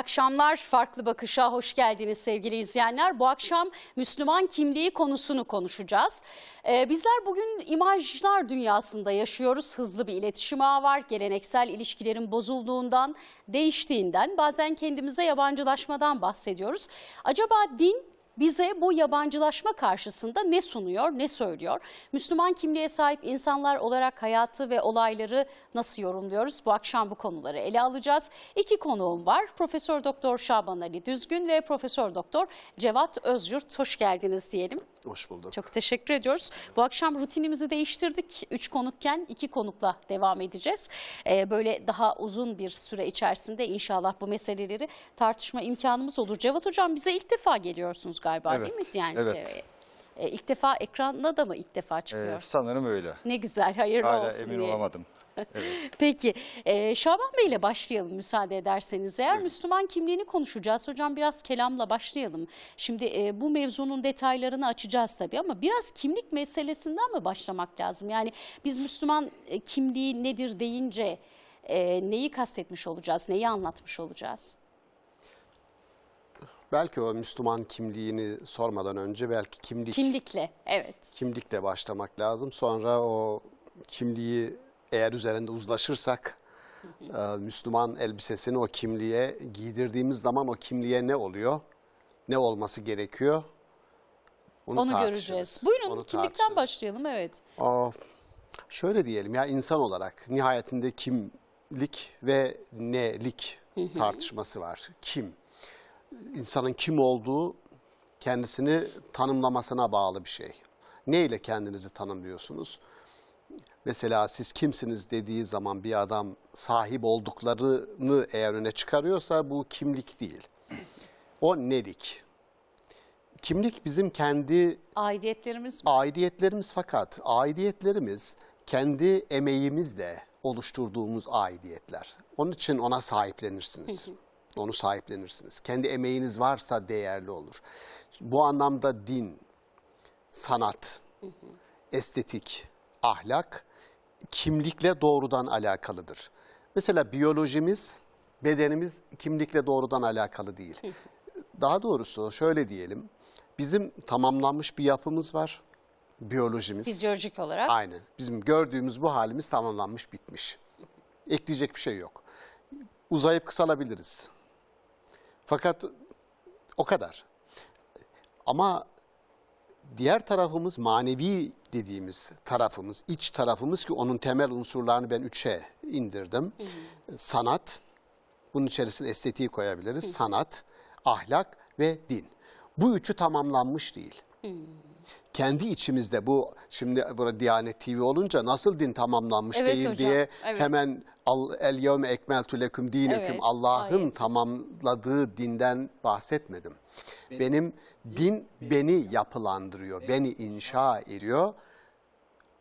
Akşamlar. Farklı Bakış'a hoş geldiniz sevgili izleyenler. Bu akşam Müslüman kimliği konusunu konuşacağız. Ee, bizler bugün imajlar dünyasında yaşıyoruz. Hızlı bir iletişim ağı var. Geleneksel ilişkilerin bozulduğundan, değiştiğinden, bazen kendimize yabancılaşmadan bahsediyoruz. Acaba din bize bu yabancılaşma karşısında ne sunuyor, ne söylüyor? Müslüman kimliğe sahip insanlar olarak hayatı ve olayları nasıl yorumluyoruz? Bu akşam bu konuları ele alacağız. İki konuğum var. Profesör Doktor Şaban Ali Düzgün ve Profesör Doktor Cevat Özyurt. Hoş geldiniz diyelim. Hoş bulduk. Çok teşekkür ediyoruz. Bu akşam rutinimizi değiştirdik. Üç konukken iki konukla devam edeceğiz. Ee, böyle daha uzun bir süre içerisinde inşallah bu meseleleri tartışma imkanımız olur. Cevat Hocam bize ilk defa geliyorsunuz galiba Evet, değil mi Diyanet evet. TV'ye? Ee, ilk defa ekranda da mı ilk defa Ee, çıkıyor? sanırım öyle. ne güzel, hayırlı Hala olsun emin diye. olamadım. Evet. Peki e, Şaban Bey ile başlayalım müsaade ederseniz. Eğer Müslüman kimliğini konuşacağız hocam biraz kelamla başlayalım. Şimdi e, bu mevzunun detaylarını açacağız tabii ama biraz kimlik meselesinden mi başlamak lazım? Yani biz Müslüman e, kimliği nedir deyince e, neyi kastetmiş olacağız, neyi anlatmış olacağız? Belki o Müslüman kimliğini sormadan önce belki kimlik Kimlikle, evet. kimlikle başlamak lazım. Sonra o kimliği eğer üzerinde uzlaşırsak e, Müslüman elbisesini o kimliğe giydirdiğimiz zaman o kimliğe ne oluyor? Ne olması gerekiyor? Onu, tartışırız. göreceğiz. Buyurun Onu kimlikten başlayalım, evet. Aa, şöyle diyelim ya insan olarak nihayetinde kimlik ve nelik tartışması var. Kim? İnsanın kim olduğu kendisini tanımlamasına bağlı bir şey. Ne ile kendinizi tanımlıyorsunuz? Mesela siz kimsiniz dediği zaman bir adam sahip olduklarını eğer öne çıkarıyorsa bu kimlik değil. O nelik. Kimlik bizim kendi Aidiyetlerimiz mi? aidiyetlerimiz fakat aidiyetlerimiz kendi emeğimizle oluşturduğumuz aidiyetler. Onun için ona sahiplenirsiniz. Onu sahiplenirsiniz. Kendi emeğiniz varsa değerli olur. Bu anlamda din, sanat, estetik, ahlak kimlikle doğrudan alakalıdır. Mesela biyolojimiz, bedenimiz kimlikle doğrudan alakalı değil. Daha doğrusu şöyle diyelim. Bizim tamamlanmış bir yapımız var. Biyolojimiz. Fizyolojik olarak. Aynen. Bizim gördüğümüz bu halimiz tamamlanmış, bitmiş. Ekleyecek bir şey yok. Uzayıp kısalabiliriz. Fakat o kadar. Ama diğer tarafımız manevi dediğimiz tarafımız, iç tarafımız ki onun temel unsurlarını ben üçe indirdim. Sanat, bunun içerisine estetiği koyabiliriz. Sanat, ahlak ve din. Bu üçü tamamlanmış değil kendi içimizde bu şimdi burada Diyanet TV olunca nasıl din tamamlanmış Evet değil hocam, diye evet. hemen al, el yevme ekmeltu leküm dineküm Evet, Allah'ın tamamladığı dinden bahsetmedim. Benim din beni yapılandırıyor, beni inşa ediyor.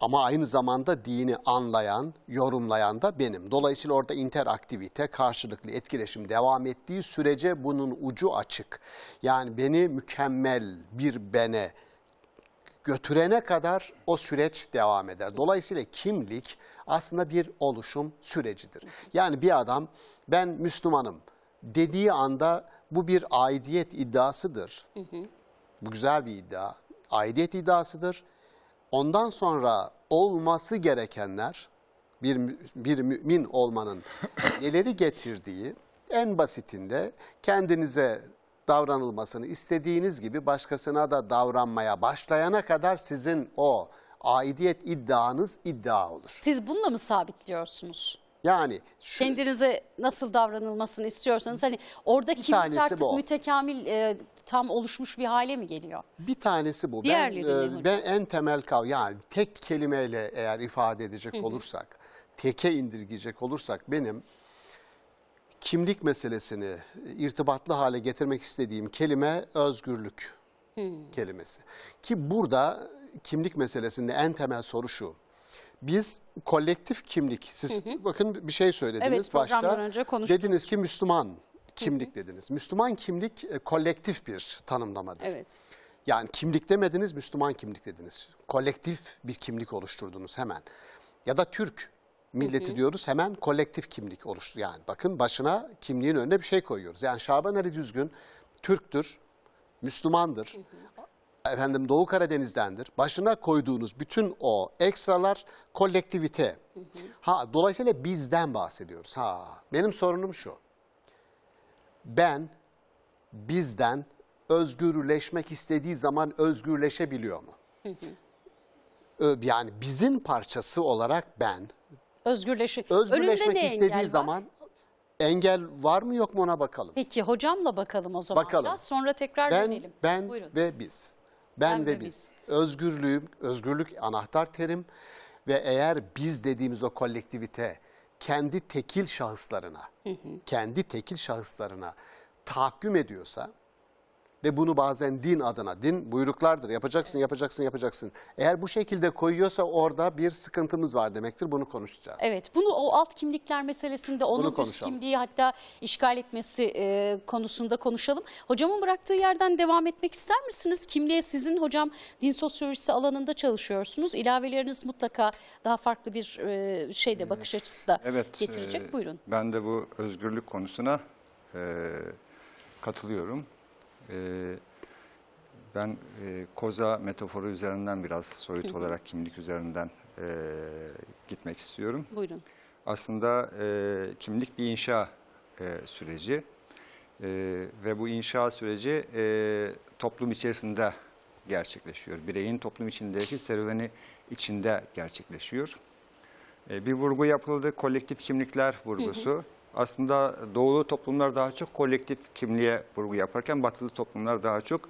Ama aynı zamanda dini anlayan, yorumlayan da benim. Dolayısıyla orada interaktivite, karşılıklı etkileşim devam ettiği sürece bunun ucu açık. Yani beni mükemmel bir bene götürene kadar o süreç devam eder. Dolayısıyla kimlik aslında bir oluşum sürecidir. Yani bir adam ben Müslümanım dediği anda bu bir aidiyet iddiasıdır. Bu güzel bir iddia. Aidiyet iddiasıdır. Ondan sonra olması gerekenler bir, bir mümin olmanın neleri getirdiği en basitinde kendinize davranılmasını istediğiniz gibi başkasına da davranmaya başlayana kadar sizin o aidiyet iddianız iddia olur. Siz bununla mı sabitliyorsunuz? Yani şu, Kendinize nasıl davranılmasını istiyorsanız hani orada kimlik artık bu. mütekamil e, tam oluşmuş bir hale mi geliyor? bir tanesi bu. Ben, Diğerleri e, ben en temel kav yani tek kelimeyle eğer ifade edecek olursak, teke indirgeyecek olursak benim kimlik meselesini irtibatlı hale getirmek istediğim kelime özgürlük kelimesi. Ki burada kimlik meselesinde en temel soru şu. Biz kolektif kimlik, siz bakın bir şey söylediniz Evet, başta. önce. Dediniz ki Müslüman kimlik dediniz. Müslüman kimlik e, kolektif bir tanımlamadır. Evet. Yani kimlik demediniz, Müslüman kimlik dediniz. Kolektif bir kimlik oluşturdunuz hemen. Ya da Türk milleti diyoruz hemen kolektif kimlik oluştu. Yani bakın başına kimliğin önüne bir şey koyuyoruz. Yani Şaban Ali Düzgün Türktür, Müslümandır. Efendim Doğu Karadeniz'dendir. Başına koyduğunuz bütün o ekstralar kolektivite. Ha dolayısıyla bizden bahsediyoruz. Ha benim sorunum şu. Ben bizden özgürleşmek istediği zaman özgürleşebiliyor mu? Ö- Yani bizim parçası olarak ben Özgürleşi. özgürleşmek ne istediği engel var? zaman engel var mı yok mu ona bakalım. Peki hocamla bakalım o zaman. Bakalım. biraz. Sonra tekrar Ben dönelim. ben Buyurun. ve biz. Ben, ve biz. Özgürlüğüm, özgürlük anahtar terim ve eğer biz dediğimiz o kolektivite kendi tekil şahıslarına, kendi tekil şahıslarına tahakküm ediyorsa ve bunu bazen din adına, din buyruklardır, yapacaksın, yapacaksın, yapacaksın. Eğer bu şekilde koyuyorsa orada bir sıkıntımız var demektir, bunu konuşacağız. Evet, bunu o alt kimlikler meselesinde onun üst kimliği hatta işgal etmesi e, konusunda konuşalım. Hocamın bıraktığı yerden devam etmek ister misiniz? Kimliğe sizin hocam din sosyolojisi alanında çalışıyorsunuz. İlaveleriniz mutlaka daha farklı bir e, şeyde bakış açısı da Evet. getirecek. e, Buyurun. Ben de bu özgürlük konusuna e, katılıyorum. E, ben e, koza metaforu üzerinden biraz soyut olarak kimlik üzerinden e, gitmek istiyorum. Buyurun. Aslında e, kimlik bir inşa e, süreci E, ve bu inşa süreci e, toplum içerisinde gerçekleşiyor. Bireyin toplum içindeki serüveni içinde gerçekleşiyor. E, bir vurgu yapıldı, kolektif kimlikler vurgusu. Aslında doğulu toplumlar daha çok kolektif kimliğe vurgu yaparken batılı toplumlar daha çok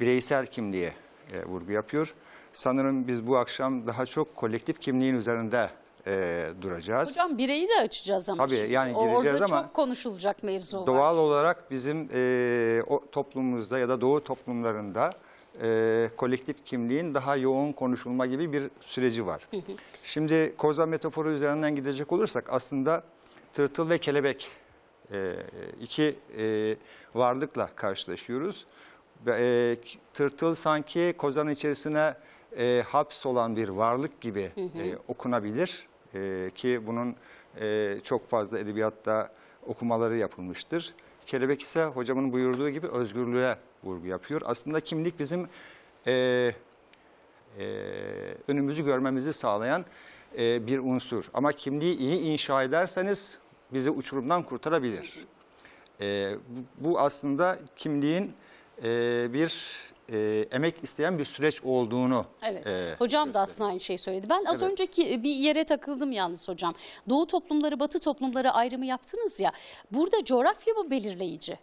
bireysel kimliğe e, vurgu yapıyor. Sanırım biz bu akşam daha çok kolektif kimliğin üzerinde e, duracağız. Hocam bireyi de açacağız ama. Tabii, şimdi. yani gireceğiz Orada ama çok konuşulacak mevzu var. Doğal olarak bizim e, o toplumumuzda ya da doğu toplumlarında e, kolektif kimliğin daha yoğun konuşulma gibi bir süreci var. Şimdi koza metaforu üzerinden gidecek olursak aslında tırtıl ve kelebek e, iki e, varlıkla karşılaşıyoruz. E, tırtıl sanki kozanın içerisine e, hapsolan bir varlık gibi e, okunabilir E, ki bunun e, çok fazla edebiyatta okumaları yapılmıştır. Kelebek ise hocamın buyurduğu gibi özgürlüğe vurgu yapıyor. Aslında kimlik bizim e, e, önümüzü görmemizi sağlayan e, bir unsur. Ama kimliği iyi inşa ederseniz bizi uçurumdan kurtarabilir. E, bu, aslında kimliğin e, bir e, emek isteyen bir süreç olduğunu Evet. e, hocam da gösteriyor. aslında aynı şeyi söyledi. Ben az Evet. önceki bir yere takıldım yalnız hocam. Doğu toplumları, batı toplumları ayrımı yaptınız ya. Burada coğrafya mı belirleyici?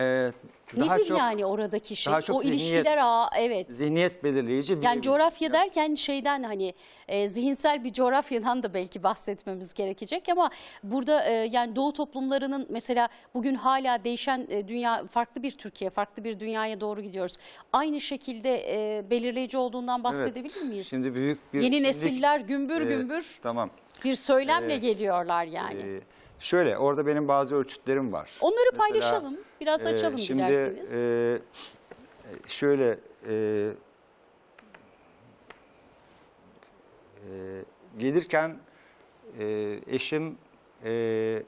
E, daha Nedir çok yani oradaki şey? daha çok o zihniyet. ilişkiler ağı evet. zihniyet belirleyici Yani diyebilirim. coğrafya derken şeyden hani e, zihinsel bir coğrafyadan da belki bahsetmemiz gerekecek ama burada e, yani Doğu toplumlarının mesela bugün hala değişen e, dünya farklı bir Türkiye, farklı bir dünyaya doğru gidiyoruz. Aynı şekilde e, belirleyici olduğundan bahsedebilir miyiz? Şimdi büyük bir Yeni kimlik- nesiller gümbür e, gümbür Tamam. bir söylemle e, geliyorlar yani. E, şöyle orada benim bazı ölçütlerim var. Onları Mesela, paylaşalım, biraz e, açalım şimdi, dilerseniz. e, şöyle e, e, gelirken e, eşim e,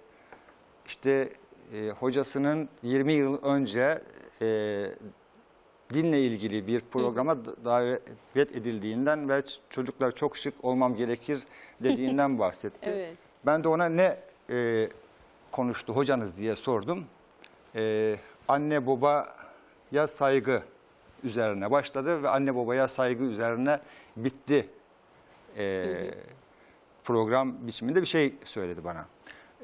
işte e, hocasının 20 yıl önce e, dinle ilgili bir programa da- davet edildiğinden ve çocuklar çok şık olmam gerekir dediğinden bahsetti. Evet. Ben de ona ne e, konuştu hocanız diye sordum. E, anne babaya saygı üzerine başladı ve anne babaya saygı üzerine bitti. E, program biçiminde bir şey söyledi bana.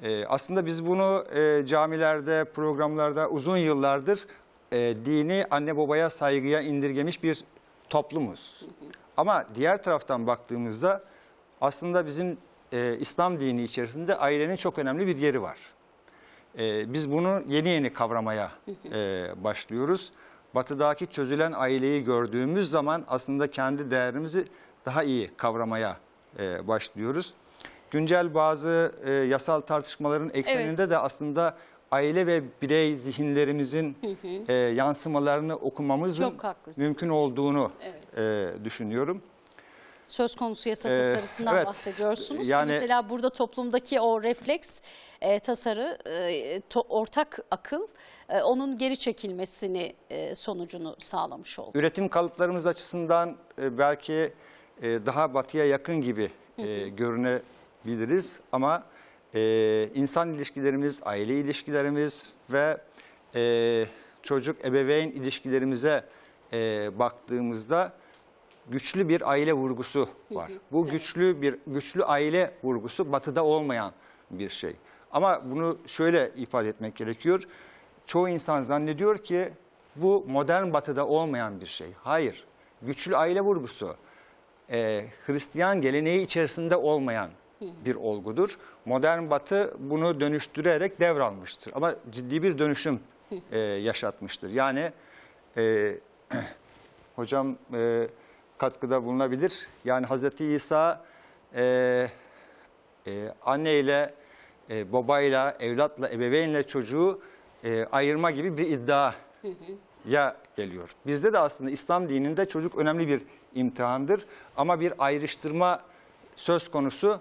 E, aslında biz bunu e, camilerde, programlarda uzun yıllardır e, dini anne babaya saygıya indirgemiş bir toplumuz. Ama diğer taraftan baktığımızda aslında bizim e, İslam dini içerisinde ailenin çok önemli bir yeri var. E, biz bunu yeni yeni kavramaya e, başlıyoruz. Batıdaki çözülen aileyi gördüğümüz zaman aslında kendi değerimizi daha iyi kavramaya e, başlıyoruz. Güncel bazı e, yasal tartışmaların ekseninde de aslında aile ve birey zihinlerimizin e, yansımalarını okumamızın mümkün olduğunu Evet. e, düşünüyorum. Söz konusu yasa Ee, tasarısından evet. bahsediyorsunuz. Yani- Mesela burada toplumdaki o refleks e, tasarı, e, to- ortak akıl e, onun geri çekilmesini e, sonucunu sağlamış oldu. Üretim kalıplarımız açısından e, belki e, daha batıya yakın gibi e, görünebiliriz ama e, insan ilişkilerimiz, aile ilişkilerimiz ve e, çocuk ebeveyn ilişkilerimize e, baktığımızda güçlü bir aile vurgusu var. Bu güçlü bir güçlü aile vurgusu batıda olmayan bir şey. Ama bunu şöyle ifade etmek gerekiyor. Çoğu insan zannediyor ki bu modern batıda olmayan bir şey. Hayır. Güçlü aile vurgusu e, Hristiyan geleneği içerisinde olmayan bir olgudur. Modern batı bunu dönüştürerek devralmıştır. Ama ciddi bir dönüşüm e, yaşatmıştır. Yani e, hocam e, katkıda bulunabilir. Yani Hazreti İsa e, e, anne ile e, babayla, evlatla, ebeveynle çocuğu e, ayırma gibi bir iddia ya geliyor. Bizde de aslında İslam dininde çocuk önemli bir imtihandır ama bir ayrıştırma söz konusu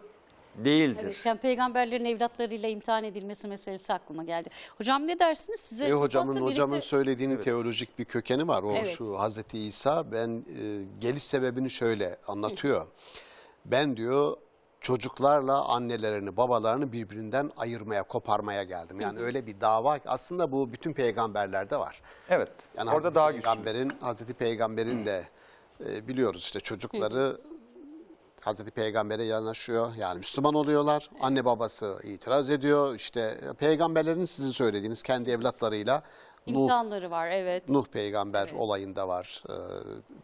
değildir. Evet, yani peygamberlerin evlatlarıyla imtihan edilmesi meselesi aklıma geldi. Hocam ne dersiniz? Size E, hocamın birlikte- hocamın söylediğinin teolojik bir kökeni var. O Evet. şu Hazreti İsa ben e, geliş sebebini şöyle anlatıyor. Ben diyor çocuklarla annelerini, babalarını birbirinden ayırmaya, koparmaya geldim. Yani öyle bir dava aslında bu bütün peygamberlerde var. Evet. Yani orada Hazreti daha güçlü. Peygamberin, Hazreti Peygamberin de e, biliyoruz işte çocukları Hazreti Peygamber'e yanaşıyor. Yani Müslüman oluyorlar. Anne babası itiraz ediyor. İşte peygamberlerin sizin söylediğiniz kendi evlatlarıyla Nuh, İmtihanları var evet. Nuh peygamber olayında var. Ee,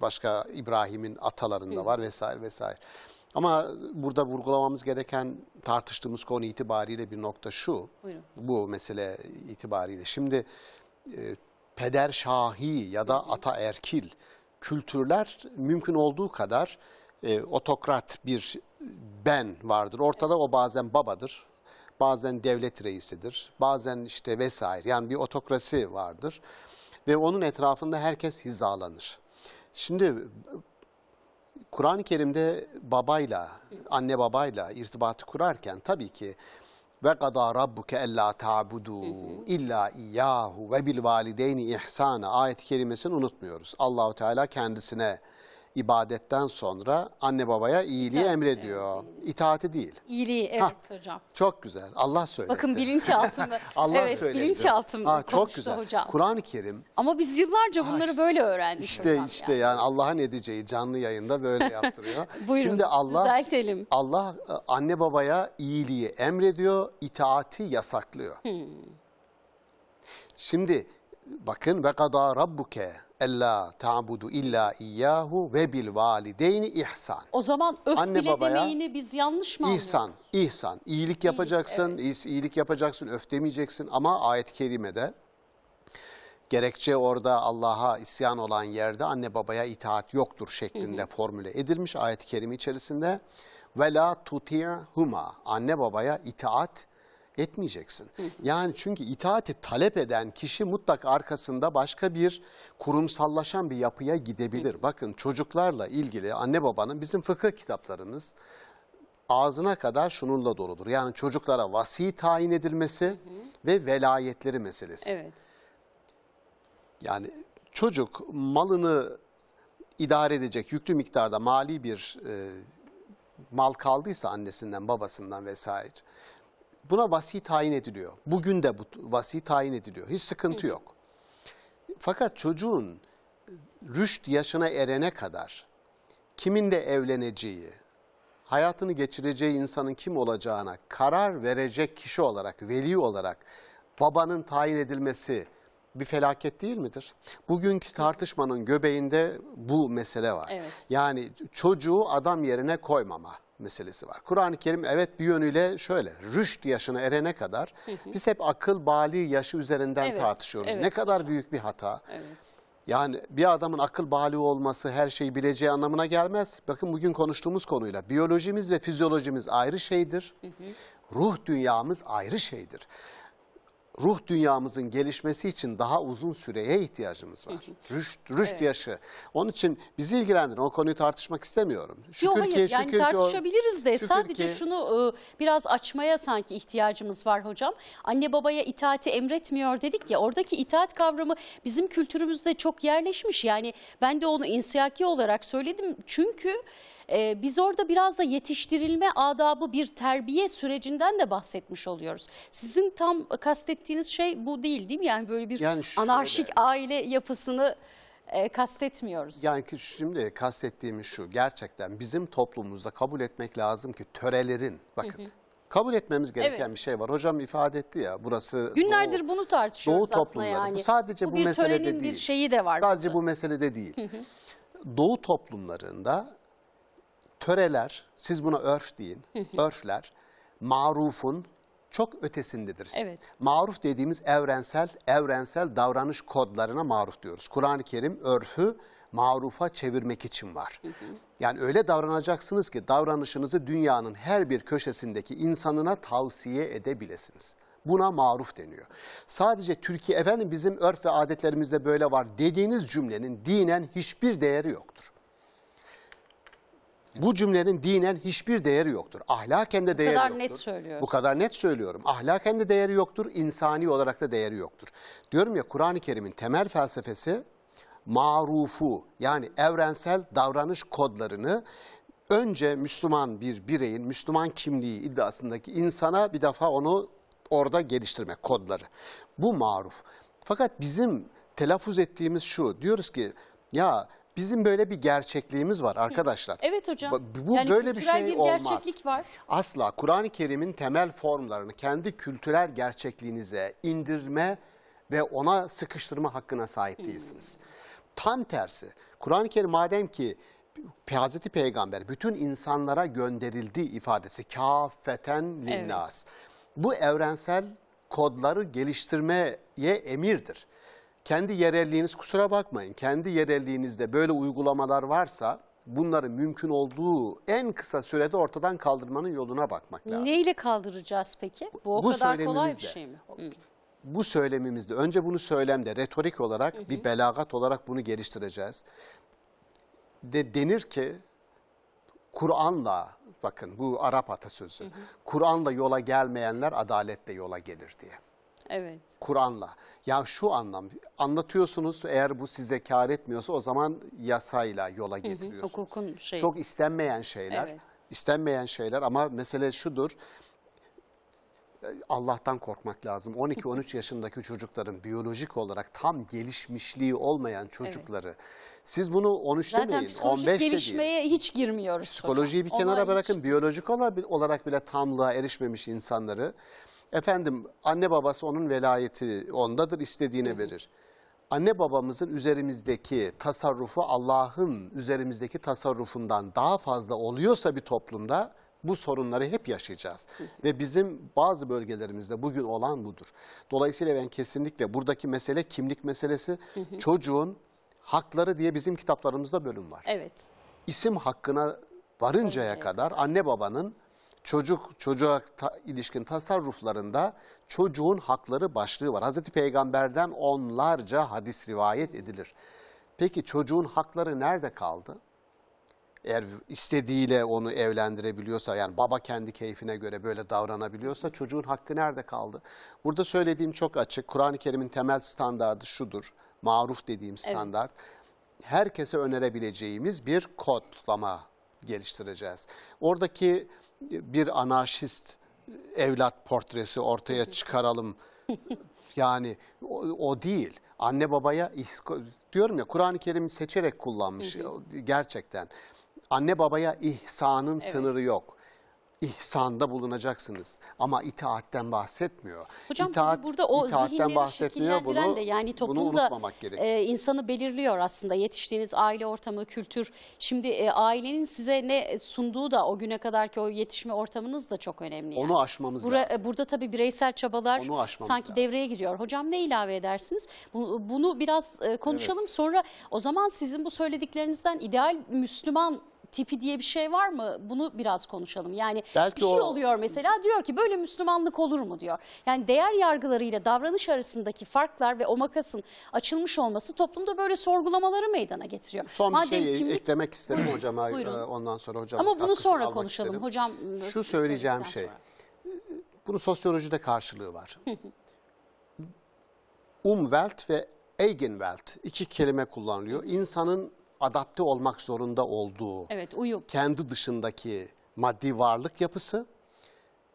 Başka İbrahim'in atalarında var vesaire vesaire. Ama burada vurgulamamız gereken tartıştığımız konu itibariyle bir nokta şu. Buyurun. Bu mesele itibariyle. Şimdi e, peder şahi ya da ataerkil kültürler mümkün olduğu kadar e, otokrat bir ben vardır. Ortada o bazen babadır, bazen devlet reisidir, bazen işte vesaire. Yani bir otokrasi vardır ve onun etrafında herkes hizalanır. Şimdi Kur'an-ı Kerim'de babayla, anne babayla irtibatı kurarken tabii ki ve kadâ rabbuke ellâ ta'budu illa iyyahu ve bil valideyni ihsana ayet-i kerimesini unutmuyoruz. Allahu Teala kendisine ibadetten sonra anne babaya iyiliği İtaat, emrediyor. İtaati değil. İyiliği evet hocam. Çok güzel. Allah söyledi. Bakın bilinçaltında. Allah evet, söyledi. bilinçaltım Ha, çok güzel. hocam. Kur'an-ı Kerim Ama biz yıllarca bunları işte- böyle öğrendik işte hocam işte yani. yani Allah'ın edeceği canlı yayında böyle yaptırıyor. Buyurun Şimdi Allah düzeltelim. Allah e, anne babaya iyiliği emrediyor, itaati yasaklıyor. Hmm. Şimdi bakın ve kadâ rabbuke ella ta'budu illa iyyahu ve bil valideyni ihsan. O zaman öf Anne bile babaya demeğini biz yanlış mı anlıyoruz? İhsan, ihsan. İyilik yapacaksın, iyis- iyilik yapacaksın, öf demeyeceksin ama ayet-i kerimede gerekçe orada Allah'a isyan olan yerde anne babaya itaat yoktur şeklinde formüle edilmiş ayet-i kerime içerisinde. Ve la tuti'huma. Anne babaya itaat etmeyeceksin. Yani çünkü itaati talep eden kişi mutlaka arkasında başka bir kurumsallaşan bir yapıya gidebilir. Bakın çocuklarla ilgili anne babanın bizim fıkıh kitaplarımız ağzına kadar şununla doludur. Yani çocuklara vasi tayin edilmesi ve velayetleri meselesi. Evet. Yani çocuk malını idare edecek yüklü miktarda mali bir e, mal kaldıysa annesinden, babasından vesaire buna vasi tayin ediliyor. Bugün de bu vasi tayin ediliyor. Hiç sıkıntı yok. Fakat çocuğun rüşt yaşına erene kadar kiminle evleneceği, hayatını geçireceği insanın kim olacağına karar verecek kişi olarak, veli olarak babanın tayin edilmesi bir felaket değil midir? Bugünkü tartışmanın göbeğinde bu mesele var. Evet. Yani çocuğu adam yerine koymama meselesi var. Kur'an-ı Kerim evet bir yönüyle şöyle rüşt yaşına erene kadar biz hep akıl bali yaşı üzerinden Evet, tartışıyoruz. evet ne kadar büyük bir hata. Evet. Yani bir adamın akıl bali olması her şeyi bileceği anlamına gelmez. Bakın bugün konuştuğumuz konuyla biyolojimiz ve fizyolojimiz ayrı şeydir. Ruh dünyamız ayrı şeydir. Ruh dünyamızın gelişmesi için daha uzun süreye ihtiyacımız var. Rüşt, rüşt yaşı. Onun için bizi ilgilendiren o konuyu tartışmak istemiyorum. Yok hayır ki- yani şükür ki tartışabiliriz de şükür sadece ki- şunu e, biraz açmaya sanki ihtiyacımız var hocam. Anne babaya itaati emretmiyor dedik ya oradaki itaat kavramı bizim kültürümüzde çok yerleşmiş. Yani ben de onu insiyaki olarak söyledim çünkü e, biz orada biraz da yetiştirilme adabı bir terbiye sürecinden de bahsetmiş oluyoruz. Sizin tam kastettiğiniz şey bu değil değil mi? Yani böyle bir Yani şöyle- anarşik aile yapısını e, kastetmiyoruz. Yani şimdi kastettiğimiz şu gerçekten bizim toplumumuzda kabul etmek lazım ki törelerin bakın kabul etmemiz gereken Evet. bir şey var. Hocam ifade etti ya burası Günlerdir Doğu- bunu tartışıyoruz Doğu aslında yani. Bu sadece bu, bir meselede değil. bir şeyi de var. Sadece burada. bu meselede değil. Doğu toplumlarında töreler, siz buna örf deyin, örfler marufun çok ötesindedir. Evet. Maruf dediğimiz evrensel evrensel davranış kodlarına maruf diyoruz. Kur'an-ı Kerim örfü marufa çevirmek için var. Yani öyle davranacaksınız ki davranışınızı dünyanın her bir köşesindeki insanına tavsiye edebilesiniz. Buna maruf deniyor. Sadece Türkiye efendim bizim örf ve adetlerimizde böyle var dediğiniz cümlenin dinen hiçbir değeri yoktur. Bu cümlenin dinen hiçbir değeri yoktur. Ahlaken de değeri kadar yoktur. net söylüyoruz. Bu kadar net söylüyorum. Ahlaken de değeri yoktur, insani olarak da değeri yoktur. Diyorum ya Kur'an-ı Kerim'in temel felsefesi marufu yani evrensel davranış kodlarını önce Müslüman bir bireyin Müslüman kimliği iddiasındaki insana bir defa onu orada geliştirmek kodları. Bu maruf. Fakat bizim telaffuz ettiğimiz şu diyoruz ki ya bizim böyle bir gerçekliğimiz var arkadaşlar. Evet hocam. Bu Yani böyle bir şey bir olmaz. gerçeklik var. Asla Kur'an-ı Kerim'in temel formlarını kendi kültürel gerçekliğinize indirme ve ona sıkıştırma hakkına sahip değilsiniz. Tam tersi. Kur'an-ı Kerim madem ki Hazreti Peygamber bütün insanlara gönderildi ifadesi kafeten linnas. Bu evrensel kodları geliştirmeye emirdir. Kendi yerelliğiniz kusura bakmayın. Kendi yerelliğinizde böyle uygulamalar varsa bunları mümkün olduğu en kısa sürede ortadan kaldırmanın yoluna bakmak lazım. Neyle kaldıracağız peki? Bu o Bu kadar kolay bir şey mi? Hı. Bu söylemimizde önce bunu söylemde retorik olarak bir belagat olarak bunu geliştireceğiz. De denir ki Kur'an'la bakın bu Arap atasözü. Kur'an'la yola gelmeyenler adaletle yola gelir diye. Evet. Kur'an'la. Ya şu anlam anlatıyorsunuz eğer bu size kar etmiyorsa o zaman yasayla yola getiriyorsunuz. Hukukun şeyi. Çok istenmeyen şeyler. Evet. istenmeyen şeyler ama mesele şudur. Allah'tan korkmak lazım. 12-13 yaşındaki çocukların biyolojik olarak tam gelişmişliği olmayan çocukları. Siz bunu 13 Zaten demeyin, psikolojik 15 de değil. gelişmeye hiç girmiyoruz. Psikolojiyi bir hocam. kenara Ona bırakın. hiç- Biyolojik olarak bile tamlığa erişmemiş insanları. Efendim anne babası onun velayeti ondadır istediğine verir. Anne babamızın üzerimizdeki tasarrufu Allah'ın üzerimizdeki tasarrufundan daha fazla oluyorsa bir toplumda bu sorunları hep yaşayacağız. Ve bizim bazı bölgelerimizde bugün olan budur. Dolayısıyla ben kesinlikle buradaki mesele kimlik meselesi. Çocuğun hakları diye bizim kitaplarımızda bölüm var Evet. isim hakkına varıncaya kadar anne babanın çocuk çocuğa ta- ilişkin tasarruflarında çocuğun hakları başlığı var. Hazreti Peygamber'den onlarca hadis rivayet edilir. Peki çocuğun hakları nerede kaldı? Eğer istediğiyle onu evlendirebiliyorsa yani baba kendi keyfine göre böyle davranabiliyorsa çocuğun hakkı nerede kaldı? Burada söylediğim çok açık. Kur'an-ı Kerim'in temel standardı şudur. Maruf dediğim standart. Herkese önerebileceğimiz bir kodlama geliştireceğiz. Oradaki bir anarşist evlat portresi ortaya çıkaralım. Yani o, o değil. Anne babaya diyorum ya Kur'an-ı Kerim seçerek kullanmış gerçekten. Anne babaya ihsanın sınırı yok. İhsanda bulunacaksınız ama itaatten bahsetmiyor. Hocam İtaat- burada o itaatten bahsetmiyor. Bunu, de yani bunu toplumda unutmamak gerekiyor. e, insanı belirliyor aslında yetiştiğiniz aile ortamı, kültür. Şimdi e, ailenin size ne sunduğu da o güne kadarki o yetişme ortamınız da çok önemli. Yani. Onu aşmamız Bura- lazım. e, Burada tabii bireysel çabalar sanki lazım. devreye giriyor. Hocam ne ilave edersiniz? Bu- Bunu biraz e, konuşalım. Evet. Sonra o zaman sizin bu söylediklerinizden ideal Müslüman tipi diye bir şey var mı? Bunu biraz konuşalım. Yani Belki bir şey o- oluyor mesela diyor ki böyle Müslümanlık olur mu diyor. Yani değer yargılarıyla davranış arasındaki farklar ve o makasın açılmış olması toplumda böyle sorgulamaları meydana getiriyor. Son bir Madem şey kimlik- eklemek isterim hocama. buyurun. e, Ondan sonra hocam Ama bunu sonra konuşalım. isterim. Hocam Şu söyleyeceğim şey. sonra. Bunun sosyolojide karşılığı var. Umwelt ve Eigenwelt iki kelime kullanılıyor. İnsanın adapte olmak zorunda olduğu Evet uyum. kendi dışındaki maddi varlık yapısı,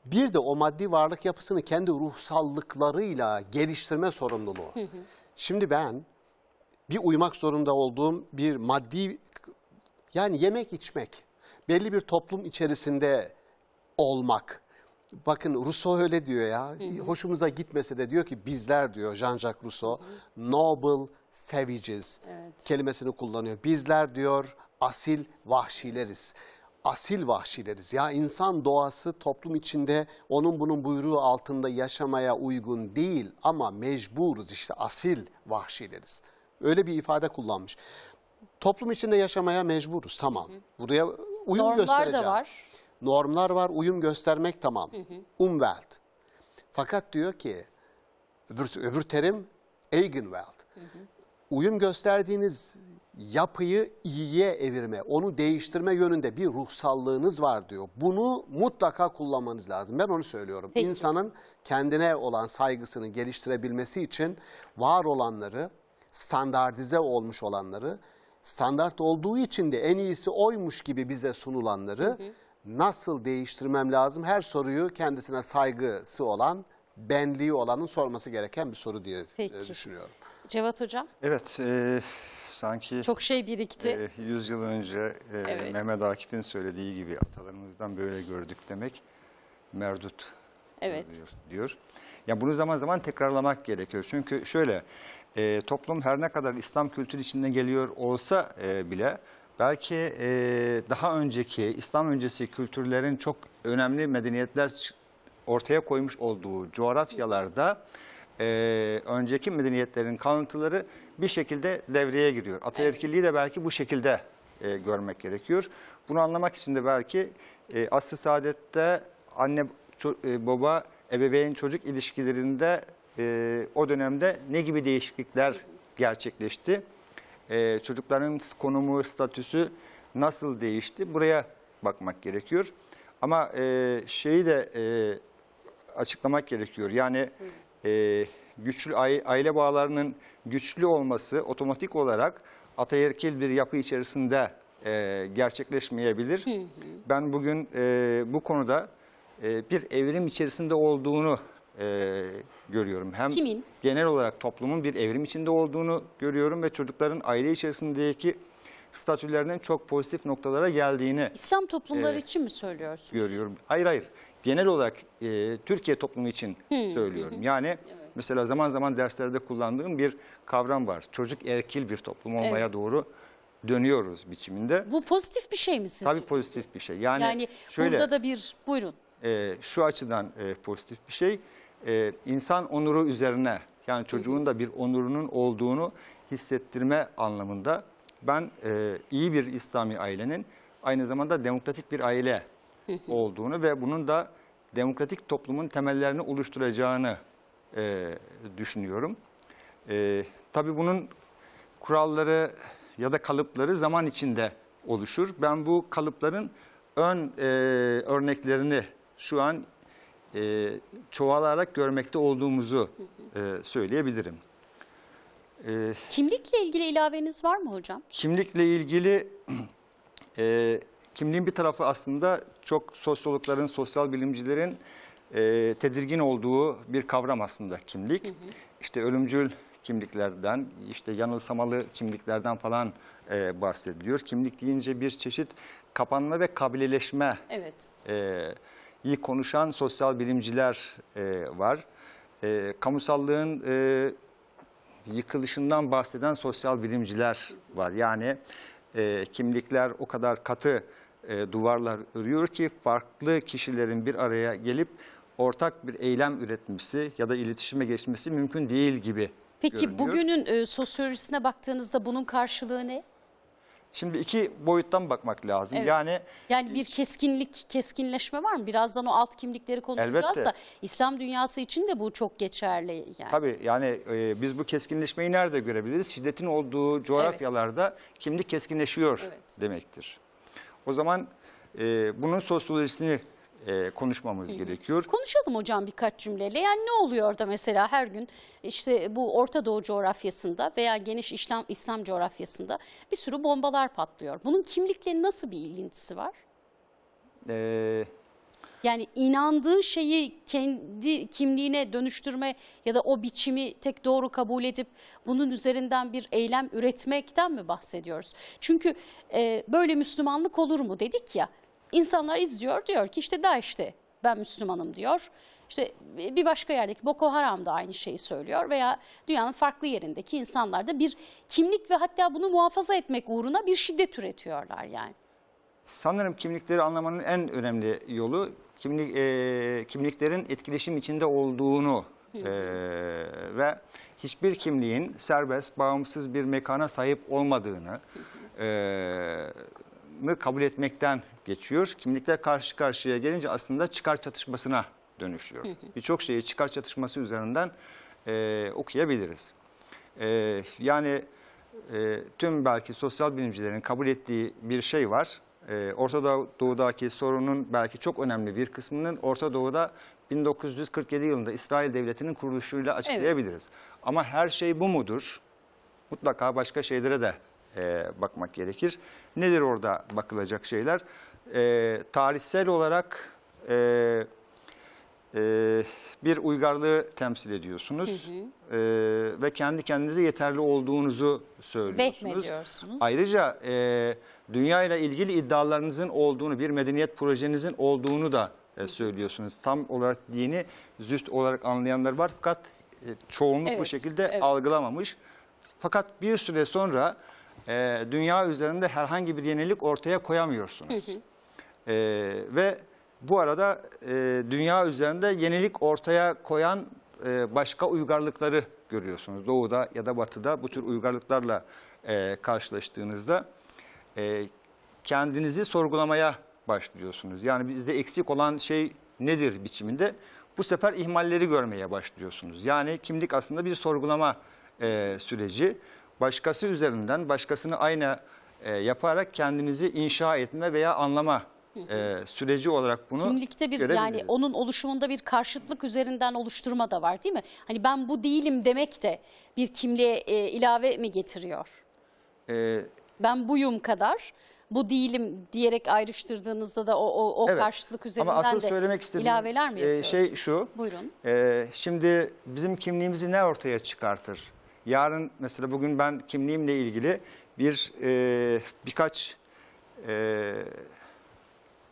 bir de o maddi varlık yapısını kendi ruhsallıklarıyla geliştirme sorumluluğu. Şimdi ben bir uymak zorunda olduğum bir maddi yani yemek içmek, belli bir toplum içerisinde olmak. Bakın Rousseau öyle diyor ya. Hoşumuza gitmese de diyor ki bizler diyor Jean-Jacques Rousseau noble savages kelimesini kullanıyor. Bizler diyor asil vahşileriz. Asil vahşileriz. Ya insan doğası toplum içinde onun bunun buyruğu altında yaşamaya uygun değil ama mecburuz işte asil vahşileriz. Öyle bir ifade kullanmış. Toplum içinde yaşamaya mecburuz tamam. Buraya uyum Normlar göstereceğim. da var. Normlar var, uyum göstermek tamam. Umwelt. Fakat diyor ki öbür, öbür terim Eigenwelt. Uyum gösterdiğiniz yapıyı iyiye evirme, onu değiştirme yönünde bir ruhsallığınız var diyor. Bunu mutlaka kullanmanız lazım. Ben onu söylüyorum. Peki. İnsanın kendine olan saygısını geliştirebilmesi için var olanları, standartize olmuş olanları, standart olduğu için de en iyisi oymuş gibi bize sunulanları nasıl değiştirmem lazım? Her soruyu kendisine saygısı olan, benliği olanın sorması gereken bir soru diye e, Peki. düşünüyorum. Cevat Hocam Evet, e, sanki çok şey birikti. e, 100 yıl önce e, Evet. Mehmet Akif'in söylediği gibi atalarımızdan böyle gördük demek merdut Evet. diyor. diyor. Ya bunu zaman zaman tekrarlamak gerekiyor. Çünkü şöyle e, toplum her ne kadar İslam kültürü içinde geliyor olsa e, bile belki e, daha önceki İslam öncesi kültürlerin çok önemli medeniyetler ortaya koymuş olduğu coğrafyalarda e, önceki medeniyetlerin kalıntıları bir şekilde devreye giriyor. Ataerkilliği de belki bu şekilde e, görmek gerekiyor. Bunu anlamak için de belki e, asr-ı saadette anne e, baba ebeveyn çocuk ilişkilerinde e, o dönemde ne gibi değişiklikler gerçekleşti? E, çocukların konumu, statüsü nasıl değişti? Buraya bakmak gerekiyor. Ama e, şeyi de e, açıklamak gerekiyor. Yani e, güçlü ai- aile bağlarının güçlü olması otomatik olarak ataerkil bir yapı içerisinde e, gerçekleşmeyebilir. Ben bugün e, bu konuda e, bir evrim içerisinde olduğunu e, görüyorum. Hem Kimin? genel olarak toplumun bir evrim içinde olduğunu görüyorum ve çocukların aile içerisindeki statülerinin çok pozitif noktalara geldiğini İslam toplumları Evet. için mi söylüyorsun? görüyorum. Hayır hayır. Genel olarak e, Türkiye toplumu için söylüyorum. Yani mesela zaman zaman derslerde kullandığım bir kavram var. Çocuk erkil bir toplum olmaya Evet. doğru dönüyoruz biçiminde. Bu pozitif bir şey mi sizce? Tabii pozitif bir şey. Yani, yani şöyle burada da bir buyurun. e, şu açıdan e, pozitif bir şey. E, insan onuru üzerine yani çocuğun da bir onurunun olduğunu hissettirme anlamında ben e, iyi bir İslami ailenin aynı zamanda demokratik bir aile olduğunu ve bunun da demokratik toplumun temellerini oluşturacağını e, düşünüyorum. E, tabii bunun kuralları ya da kalıpları zaman içinde oluşur. Ben bu kalıpların ön e, örneklerini şu an e, çoğalarak görmekte olduğumuzu e, söyleyebilirim. E, Kimlikle ilgili ilaveniz var mı hocam? kimlikle ilgili e, kimliğin bir tarafı aslında çok sosyologların, sosyal bilimcilerin e, tedirgin olduğu bir kavram aslında kimlik. İşte ölümcül kimliklerden, işte yanılsamalı kimliklerden falan e, bahsediliyor. Kimlik deyince bir çeşit kapanma ve kabileleşme Evet. e, iyi konuşan sosyal bilimciler e, var. E, kamusallığın e, yıkılışından bahseden sosyal bilimciler var. Yani e, kimlikler o kadar katı e, duvarlar örüyor ki farklı kişilerin bir araya gelip ortak bir eylem üretmesi ya da iletişime geçmesi mümkün değil gibi Peki görünüyor. bugünün e, sosyolojisine baktığınızda bunun karşılığı ne? Şimdi iki boyuttan bakmak lazım. Evet. Yani Yani bir keskinlik, keskinleşme var mı? Birazdan o alt kimlikleri konuşacağız Elbette. da İslam dünyası için de bu çok geçerli. Yani. Tabii yani e, biz bu keskinleşmeyi nerede görebiliriz? Şiddetin olduğu coğrafyalarda kimlik keskinleşiyor Evet. demektir. O zaman e, bunun sosyolojisini e, konuşmamız gerekiyor. Konuşalım hocam birkaç cümleyle. Yani ne oluyor da mesela her gün işte bu Orta Doğu coğrafyasında veya geniş İslam, İslam coğrafyasında bir sürü bombalar patlıyor. Bunun kimlikle nasıl bir ilintisi var? E, Yani inandığı şeyi kendi kimliğine dönüştürme ya da o biçimi tek doğru kabul edip bunun üzerinden bir eylem üretmekten mi bahsediyoruz? Çünkü e, böyle Müslümanlık olur mu dedik ya. İnsanlar izliyor diyor ki işte DAEŞ'te ben Müslümanım diyor. İşte bir başka yerdeki Boko Haram da aynı şeyi söylüyor veya dünyanın farklı yerindeki insanlar da bir kimlik ve hatta bunu muhafaza etmek uğruna bir şiddet üretiyorlar yani. Sanırım kimlikleri anlamanın en önemli yolu kimlik e, kimliklerin etkileşim içinde olduğunu e, ve hiçbir kimliğin serbest, bağımsız bir mekana sahip olmadığını e, mı kabul etmekten geçiyor. Kimlikler karşı karşıya gelince aslında çıkar çatışmasına dönüşüyor. Birçok şeyi çıkar çatışması üzerinden e, okuyabiliriz. E, yani e, tüm belki sosyal bilimcilerin kabul ettiği bir şey var. E, Orta Doğu- Doğu'daki sorunun belki çok önemli bir kısmının Orta Doğu'da 1947 yılında İsrail Devleti'nin kuruluşuyla açıklayabiliriz. Ama her şey bu mudur? Mutlaka başka şeylere de e, bakmak gerekir. Nedir orada bakılacak şeyler? E, tarihsel olarak e, e, bir uygarlığı temsil ediyorsunuz E, ve kendi kendinize yeterli olduğunuzu söylüyorsunuz. Ayrıca e, dünya ile ilgili iddialarınızın olduğunu, bir medeniyet projenizin olduğunu da e, söylüyorsunuz. Tam olarak dini züht olarak anlayanlar var fakat e, çoğunluk bu Evet, şekilde evet. algılamamış. Fakat bir süre sonra e, dünya üzerinde herhangi bir yenilik ortaya koyamıyorsunuz. E, ve bu arada e, dünya üzerinde yenilik ortaya koyan e, başka uygarlıkları görüyorsunuz. Doğuda ya da batıda bu tür uygarlıklarla e, karşılaştığınızda e, kendinizi sorgulamaya başlıyorsunuz. Yani bizde eksik olan şey nedir biçiminde? Bu sefer ihmalleri görmeye başlıyorsunuz. Yani kimlik aslında bir sorgulama e, süreci. Başkası üzerinden başkasını aynı e, yaparak kendinizi inşa etme veya anlama e, süreci olarak bunu Kimlikte bir yani onun oluşumunda bir karşıtlık üzerinden oluşturma da var değil mi? Hani ben bu değilim demek de bir kimliğe e, ilave mi getiriyor? E, Ben buyum kadar bu değilim diyerek ayrıştırdığınızda da o, o, o Evet. karşıtlık üzerinden Ama asıl de söylemek istediğim ilaveler mi e, yapıyoruz? şey şu. Buyurun. e, şimdi bizim kimliğimizi ne ortaya çıkartır? Yarın mesela bugün ben kimliğimle ilgili bir e, birkaç e,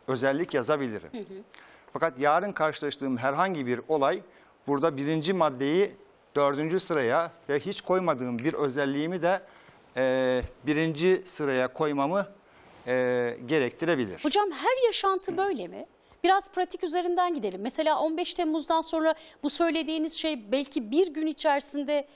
özellik yazabilirim. Fakat yarın karşılaştığım herhangi bir olay burada birinci maddeyi dördüncü sıraya ve hiç koymadığım bir özelliğimi de e, birinci sıraya koymamı e, gerektirebilir. Hocam her yaşantı böyle mi? Biraz pratik üzerinden gidelim. Mesela 15 Temmuz'dan sonra bu söylediğiniz şey belki bir gün içerisinde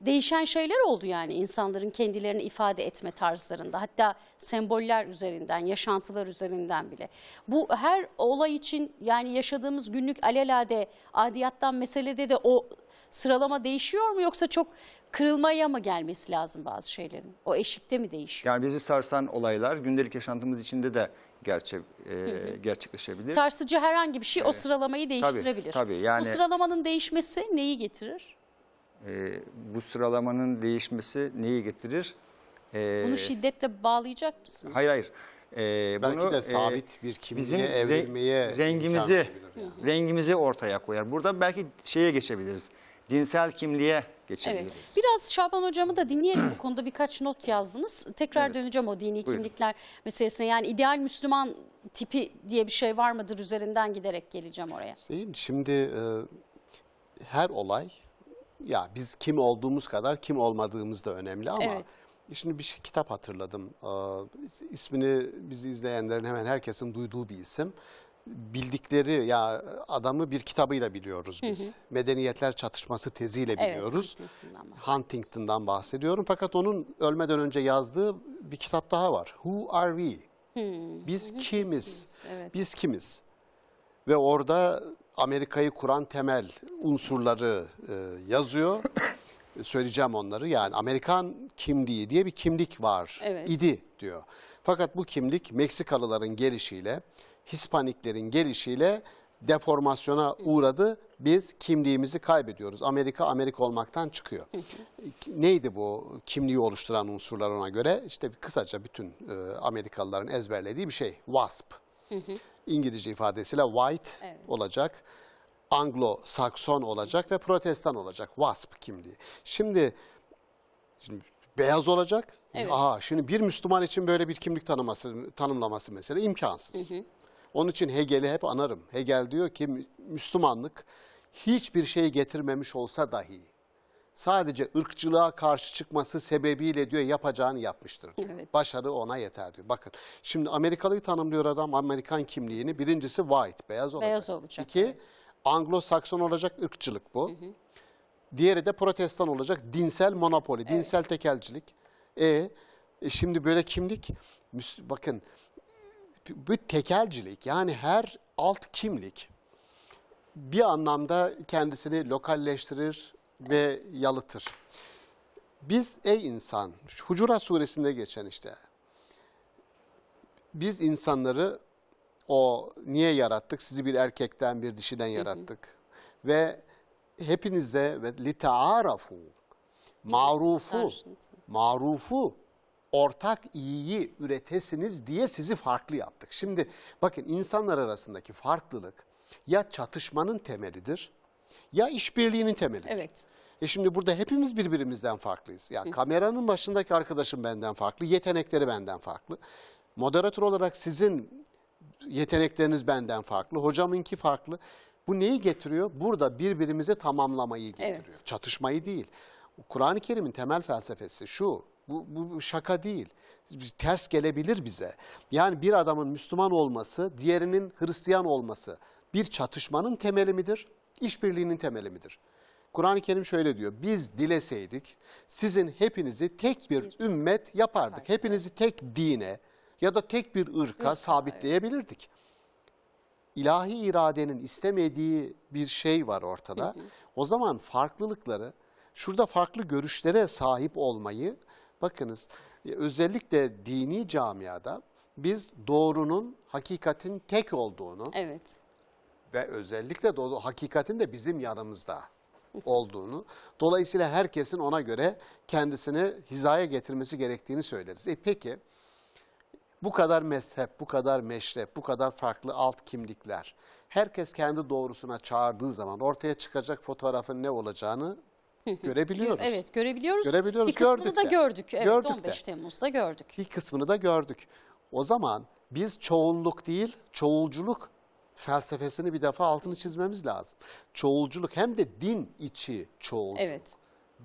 değişen şeyler oldu yani insanların kendilerini ifade etme tarzlarında. Hatta semboller üzerinden, yaşantılar üzerinden bile. Bu her olay için yani yaşadığımız günlük alelade, adiyattan meselede de o sıralama değişiyor mu yoksa çok kırılmaya mı gelmesi lazım bazı şeylerin? O eşikte mi değişiyor? Yani bizi sarsan olaylar gündelik yaşantımız içinde de gerçek e, gerçekleşebilir. Sarsıcı herhangi bir şey o sıralamayı değiştirebilir. tabii, yani- Bu sıralamanın değişmesi neyi getirir? E, bu sıralamanın değişmesi neyi getirir? E, Bunu şiddetle bağlayacak mısınız? hayır hayır. E, Belki bunu, de e, sabit bir kimliğe bizim re- evrilmeye rengimizi verebilir rengimizi ortaya koyar. Burada belki şeye geçebiliriz. Dinsel kimliğe Evet. geçebiliriz. Biraz Şaban hocamı da dinleyelim. Bu konuda birkaç not yazdınız. Tekrar Evet. döneceğim o dini Buyurun. kimlikler meselesine. Yani ideal Müslüman tipi diye bir şey var mıdır üzerinden giderek geleceğim oraya. Şimdi e, her olay ya biz kim olduğumuz kadar kim olmadığımız da önemli ama Evet. şimdi bir şey- kitap hatırladım. E, ismini bizi izleyenlerin hemen herkesin duyduğu bir isim. Bildikleri ya adamı bir kitabıyla biliyoruz biz. Medeniyetler Çatışması teziyle Evet, biliyoruz. Huntington'dan bahsediyorum. Huntington'dan bahsediyorum. Fakat onun ölmeden önce yazdığı bir kitap daha var. Who are we? Biz kimiz? kimiz, evet. Biz kimiz? Ve orada Amerika'yı kuran temel unsurları e, yazıyor. Söyleyeceğim onları. Yani Amerikan kimliği diye bir kimlik var Evet. idi diyor. Fakat bu kimlik Meksikalıların gelişiyle, Hispaniklerin gelişiyle deformasyona uğradı. Biz kimliğimizi kaybediyoruz. Amerika Amerika olmaktan çıkıyor. Neydi bu kimliği oluşturan unsurlar ona göre? İşte kısaca bütün e, Amerikalıların ezberlediği bir şey. WASP. İngilizce ifadesiyle white Evet. olacak. Anglo-Sakson olacak ve Protestan olacak. WASP kimliği. Şimdi, şimdi beyaz olacak. Evet. Aha, şimdi bir Müslüman için böyle bir kimlik tanıması, tanımlaması mesela imkansız. Onun için Hegel'i hep anarım. Hegel diyor ki Mü- Müslümanlık hiçbir şey getirmemiş olsa dahi sadece ırkçılığa karşı çıkması sebebiyle diyor yapacağını yapmıştır diyor. Evet. Başarı ona yeter diyor. Bakın şimdi Amerikalıyı tanımlıyor adam Amerikan kimliğini. Birincisi white, beyaz olacak. Beyaz olacak, İki, Anglo-Sakson olacak ırkçılık bu. Diğeri de protestan olacak dinsel monopoli, dinsel tekelcilik. E, e şimdi böyle kimlik, bakın bu tekelcilik yani her alt kimlik bir anlamda kendisini lokalleştirir ve yalıtır. Biz ey insan, Hucurat suresinde geçen işte, biz insanları o niye yarattık? Sizi bir erkekten bir dişiden yarattık. Ve hepinizde ve litaarafu marufu marufu ortak iyiyi üretesiniz diye sizi farklı yaptık. Şimdi bakın insanlar arasındaki farklılık ya çatışmanın temelidir ya işbirliğinin temelidir. Evet. E şimdi burada hepimiz birbirimizden farklıyız. Yani kameranın başındaki arkadaşım benden farklı, yetenekleri benden farklı. Moderatör olarak sizin yetenekleriniz benden farklı, hocamınki farklı. Bu neyi getiriyor? Burada birbirimizi tamamlamayı getiriyor. Evet. Çatışmayı değil. Kur'an-ı Kerim'in temel felsefesi şu. Bu, bu şaka değil. Ters gelebilir bize. Yani bir adamın Müslüman olması, diğerinin Hristiyan olması bir çatışmanın temeli midir? İşbirliğinin temeli midir? Kur'an-ı Kerim şöyle diyor. Biz dileseydik sizin hepinizi tek bir ümmet yapardık. Hepinizi tek dine ya da tek bir ırka sabitleyebilirdik ilahi iradenin istemediği bir şey var ortada. O zaman farklılıkları, şurada farklı görüşlere sahip olmayı, bakınız e, özellikle dini camiada biz doğrunun, hakikatin tek olduğunu Evet. Ve özellikle doğru, hakikatin de bizim yanımızda olduğunu, dolayısıyla herkesin ona göre kendisini hizaya getirmesi gerektiğini söyleriz. E peki, bu kadar mezhep, bu kadar meşrep, bu kadar farklı alt kimlikler. Herkes kendi doğrusuna çağırdığı zaman ortaya çıkacak fotoğrafın ne olacağını görebiliyoruz. Evet görebiliyoruz. Görebiliyoruz, Bir kısmını gördük da de. gördük. Evet Gördük 15 de. Temmuz'da gördük. Bir kısmını da gördük. O zaman biz çoğunluk değil, çoğulculuk felsefesini bir defa altını çizmemiz lazım. Çoğulculuk hem de din içi çoğulculuk. Evet.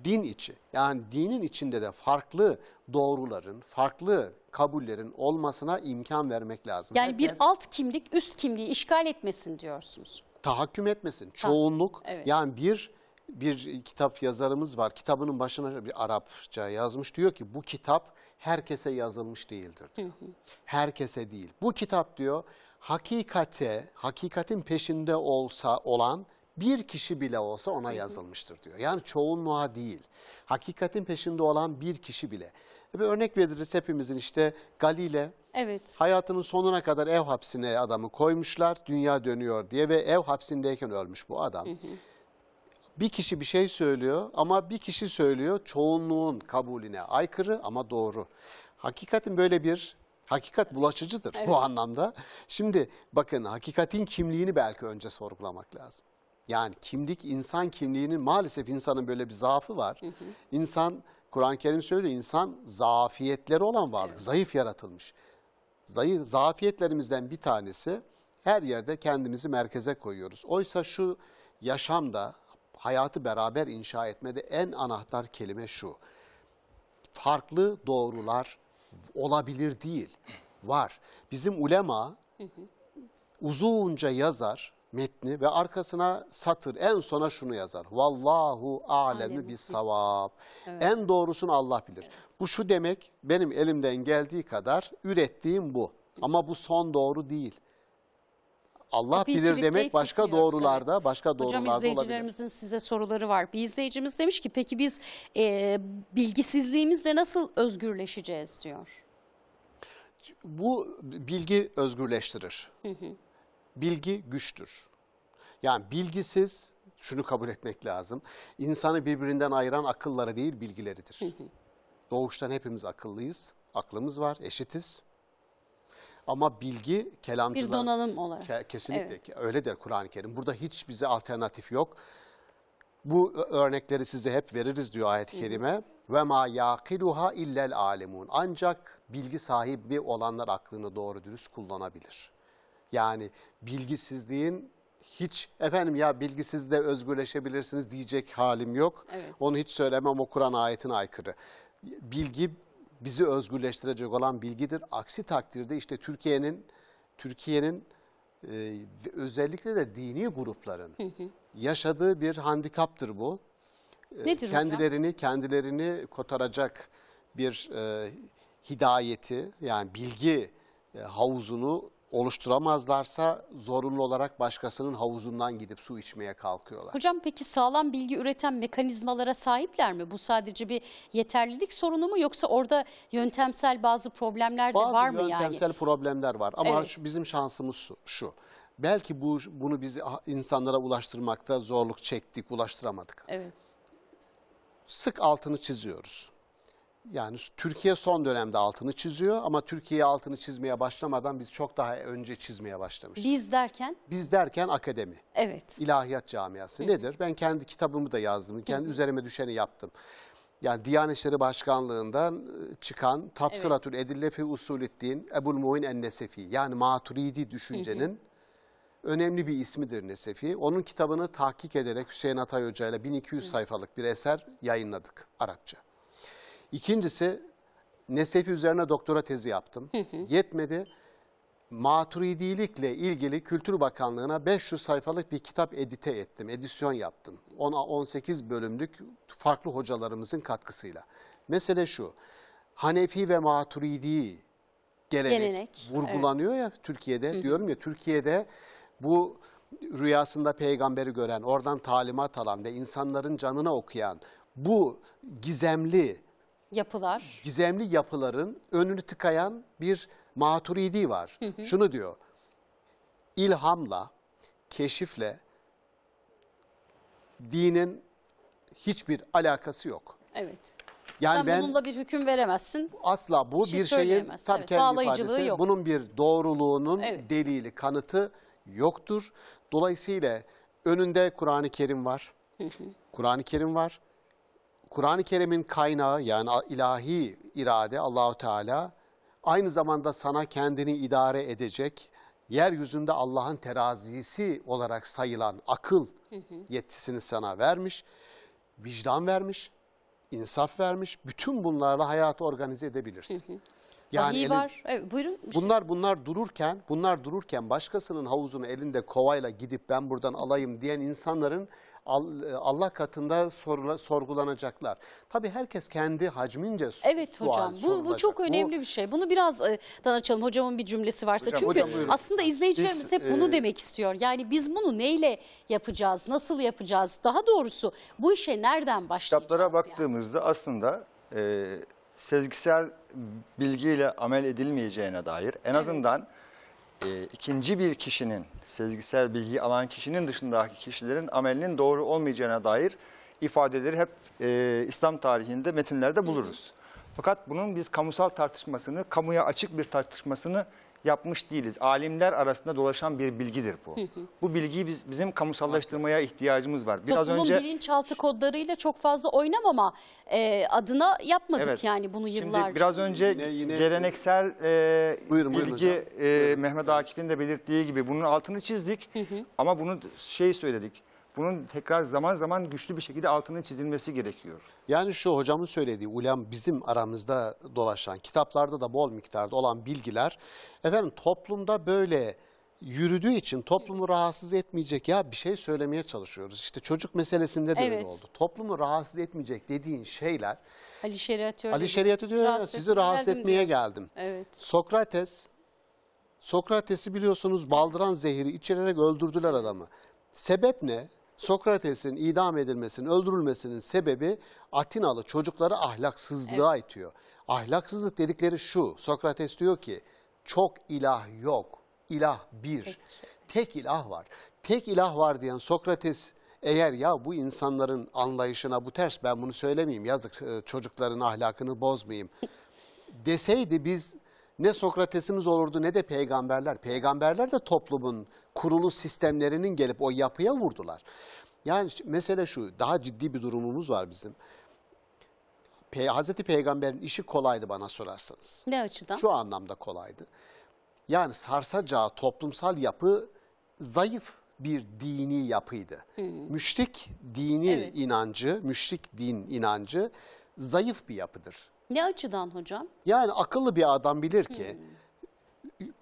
Din içi. Yani dinin içinde de farklı doğruların, farklı kabullerin olmasına imkan vermek lazım. Yani bir Herkes alt kimlik üst kimliği işgal etmesin diyorsunuz. tahakküm etmesin. Çoğunluk evet. yani bir bir kitap yazarımız var. Kitabının başına bir Arapça yazmış. Diyor ki bu kitap herkese yazılmış değildir diyor. Herkese değil. Bu kitap diyor hakikate, hakikatin peşinde olsa olan bir kişi bile olsa ona yazılmıştır diyor. Yani çoğunluğa değil. Hakikatin peşinde olan bir kişi bile. Bir örnek veririz hepimizin işte Galile Evet. Hayatının sonuna kadar ev hapsine adamı koymuşlar. Dünya dönüyor diye ve ev hapsindeyken ölmüş bu adam. Bir kişi bir şey söylüyor ama bir kişi söylüyor çoğunluğun kabulüne aykırı ama doğru. Hakikatin böyle bir hakikat bulaşıcıdır bu anlamda. Şimdi bakın hakikatin kimliğini belki önce sorgulamak lazım. Yani kimlik insan kimliğinin maalesef insanın böyle bir zaafı var. İnsan Kur'an-ı Kerim söylüyor insan zafiyetleri olan varlık, zayıf yaratılmış zayıf zafiyetlerimizden bir tanesi her yerde kendimizi merkeze koyuyoruz. Oysa şu yaşamda hayatı beraber inşa etmede en anahtar kelime şu. Farklı doğrular olabilir değil. Var. Bizim ulema uzunca yazar metni ve arkasına satır en sona şunu yazar. Vallahu alemi bis savab. En doğrusunu Allah bilir. Bu şu demek benim elimden geldiği kadar ürettiğim bu. Ama bu son doğru değil. Allah Kapıyı bilir demek başka bitiriyoruz, doğrularda, evet. başka Hocam doğrularda olabilir. izleyicilerimizin size soruları var. Bir izleyicimiz demiş ki peki biz e, bilgisizliğimizle nasıl özgürleşeceğiz diyor. Bu bilgi özgürleştirir. Bilgi güçtür. Yani bilgisiz, şunu kabul etmek lazım. İnsanı birbirinden ayıran akılları değil bilgileridir. Doğuştan hepimiz akıllıyız. Aklımız var, eşitiz. Ama bilgi kelamcılar... Bir donanım olarak. Ke- kesinlikle öyle der Kur'an-ı Kerim. Burada hiç bize alternatif yok. Bu örnekleri size hep veririz diyor ayet-i kerime. Ve ma yaqiluha illel alemun. Ancak bilgi sahibi olanlar aklını doğru dürüst kullanabilir. Yani bilgisizliğin hiç efendim ya bilgisizle özgürleşebilirsiniz diyecek halim yok. Evet. Onu hiç söylemem o Kur'an ayetine aykırı. Bilgi bizi özgürleştirecek olan bilgidir. Aksi takdirde işte Türkiye'nin Türkiye'nin e, özellikle de dini grupların yaşadığı bir handikaptır bu. Nedir hocam? kendilerini kendilerini kotaracak bir e, hidayeti yani bilgi e, havuzunu oluşturamazlarsa zorunlu olarak başkasının havuzundan gidip su içmeye kalkıyorlar. Hocam peki sağlam bilgi üreten mekanizmalara sahipler mi? Bu sadece bir yeterlilik sorunu mu yoksa orada yöntemsel bazı problemler de Bazı var mı yani? yöntemsel problemler var ama Evet. şu, bizim şansımız şu, şu. Belki bu bunu biz insanlara ulaştırmakta zorluk çektik, ulaştıramadık. Evet. Sık altını çiziyoruz. Yani Türkiye son dönemde altını çiziyor ama Türkiye altını çizmeye başlamadan biz çok daha önce çizmeye başlamıştık. Biz derken Biz derken akademi, evet. ilahiyat camiası nedir? Ben kendi kitabımı da yazdım, kendi üzerime düşeni yaptım. Yani Diyanet İşleri Başkanlığı'ndan e, çıkan Tafsiratül Edille fi Usulüddin Ebul Muin en-Nesefi yani Maturidi düşüncenin önemli bir ismidir Nesefi. Onun kitabını tahkik ederek Hüseyin Atay Hoca ile 1200 sayfalık bir eser yayınladık Arapça. İkincisi Nesefi üzerine doktora tezi yaptım. Yetmedi. Maturidilikle ilgili Kültür Bakanlığı'na 500 sayfalık bir kitap edite ettim, edisyon yaptım. 10-18 bölümlük farklı hocalarımızın katkısıyla. Mesele şu, Hanefi ve Maturidi gelenek, Gelenek, vurgulanıyor ya Türkiye'de. Diyorum ya Türkiye'de bu rüyasında peygamberi gören, oradan talimat alan ve insanların canına okuyan bu gizemli Yapılar. gizemli yapıların önünü tıkayan bir maturidi var. Şunu diyor, ilhamla, keşifle dinin hiçbir alakası yok. Evet. Yani Sen ben bununla bir hüküm veremezsin. asla bu bir şey bir şeyin tabii Evet, kendi ifadesi, yok. bunun bir doğruluğunun Evet. delili, kanıtı yoktur. Dolayısıyla önünde Kur'an-ı Kerim var. Kur'an-ı Kerim var. Kur'an-ı Kerim'in kaynağı yani ilahi irade Allahu Teala aynı zamanda sana kendini idare edecek yeryüzünde Allah'ın terazisi olarak sayılan akıl yetisini sana vermiş, vicdan vermiş, insaf vermiş. Bütün bunlarla hayatı organize edebilirsin. Vahiy elin- var. Evet, buyurun. Bunlar bunlar dururken, bunlar dururken başkasının havuzunu elinde kovayla gidip ben buradan alayım diyen insanların Allah katında sorula- sorgulanacaklar. Tabii herkes kendi hacmince su- Evet sual hocam bu, bu çok önemli bir şey. Bunu biraz e, dan açalım hocamın bir cümlesi varsa. Hocam, Çünkü hocam buyurun. aslında izleyicilerimiz Biz, hep bunu e, demek istiyor. Yani biz bunu neyle yapacağız, nasıl yapacağız? Daha doğrusu bu işe nereden başlayacağız? Kitaplara yani? baktığımızda aslında e, sezgisel bilgiyle amel edilmeyeceğine dair en azından e, ikinci bir kişinin, sezgisel bilgi alan kişinin dışındaki kişilerin amelinin doğru olmayacağına dair ifadeleri hep e, İslam tarihinde metinlerde buluruz. Fakat bunun biz kamusal tartışmasını, kamuya açık bir tartışmasını yapmış değiliz. Alimler arasında dolaşan bir bilgidir bu. Bu bilgiyi biz, bizim kamusallaştırmaya ihtiyacımız var. Biraz Toplumun önce bilinçaltı kodlarıyla çok fazla oynamama e, adına yapmadık Evet. yani bunu yıllarca. Şimdi biraz önce Yine- yine- geleneksel e, Buyurun, buyurun bilgi hocam. e, Mehmet Akif'in de belirttiği gibi bunun altını çizdik. Ama bunu şey söyledik. Bunun tekrar zaman zaman güçlü bir şekilde altının çizilmesi gerekiyor. Yani şu hocamın söylediği ulam bizim aramızda dolaşan kitaplarda da bol miktarda olan bilgiler efendim toplumda böyle yürüdüğü için toplumu rahatsız etmeyecek ya bir şey söylemeye çalışıyoruz. İşte çocuk meselesinde de öyle Evet. oldu. Toplumu rahatsız etmeyecek dediğin şeyler Ali Şeriat'ı öyle Ali dedi. Şeriat'ı diyor ya, sizi rahatsız etmeye diyor. geldim. Evet. Sokrates, Sokrates'i biliyorsunuz baldıran zehiri içirerek öldürdüler adamı. Sebep ne? Sokrates'in idam edilmesinin, öldürülmesinin sebebi Atinalı çocukları ahlaksızlığa itiyor. Ahlaksızlık dedikleri şu, Sokrates diyor ki çok ilah yok, ilah bir. Tek ilah var. Tek ilah var diyen Sokrates eğer ya bu insanların anlayışına bu ters ben bunu söylemeyeyim yazık e, çocukların ahlakını bozmayayım deseydi biz ne Sokrates'imiz olurdu ne de peygamberler. Peygamberler de toplumun kurulu sistemlerinin gelip o yapıya vurdular. Yani mesele şu, daha ciddi bir durumumuz var bizim. Pe Hazreti Peygamber'in işi kolaydı bana sorarsanız. Ne açıdan? Şu anlamda kolaydı. Yani sarsacağı toplumsal yapı zayıf bir dini yapıydı. Müşrik dini Evet. inancı, müşrik din inancı zayıf bir yapıdır. Ne açıdan hocam? Yani akıllı bir adam bilir ki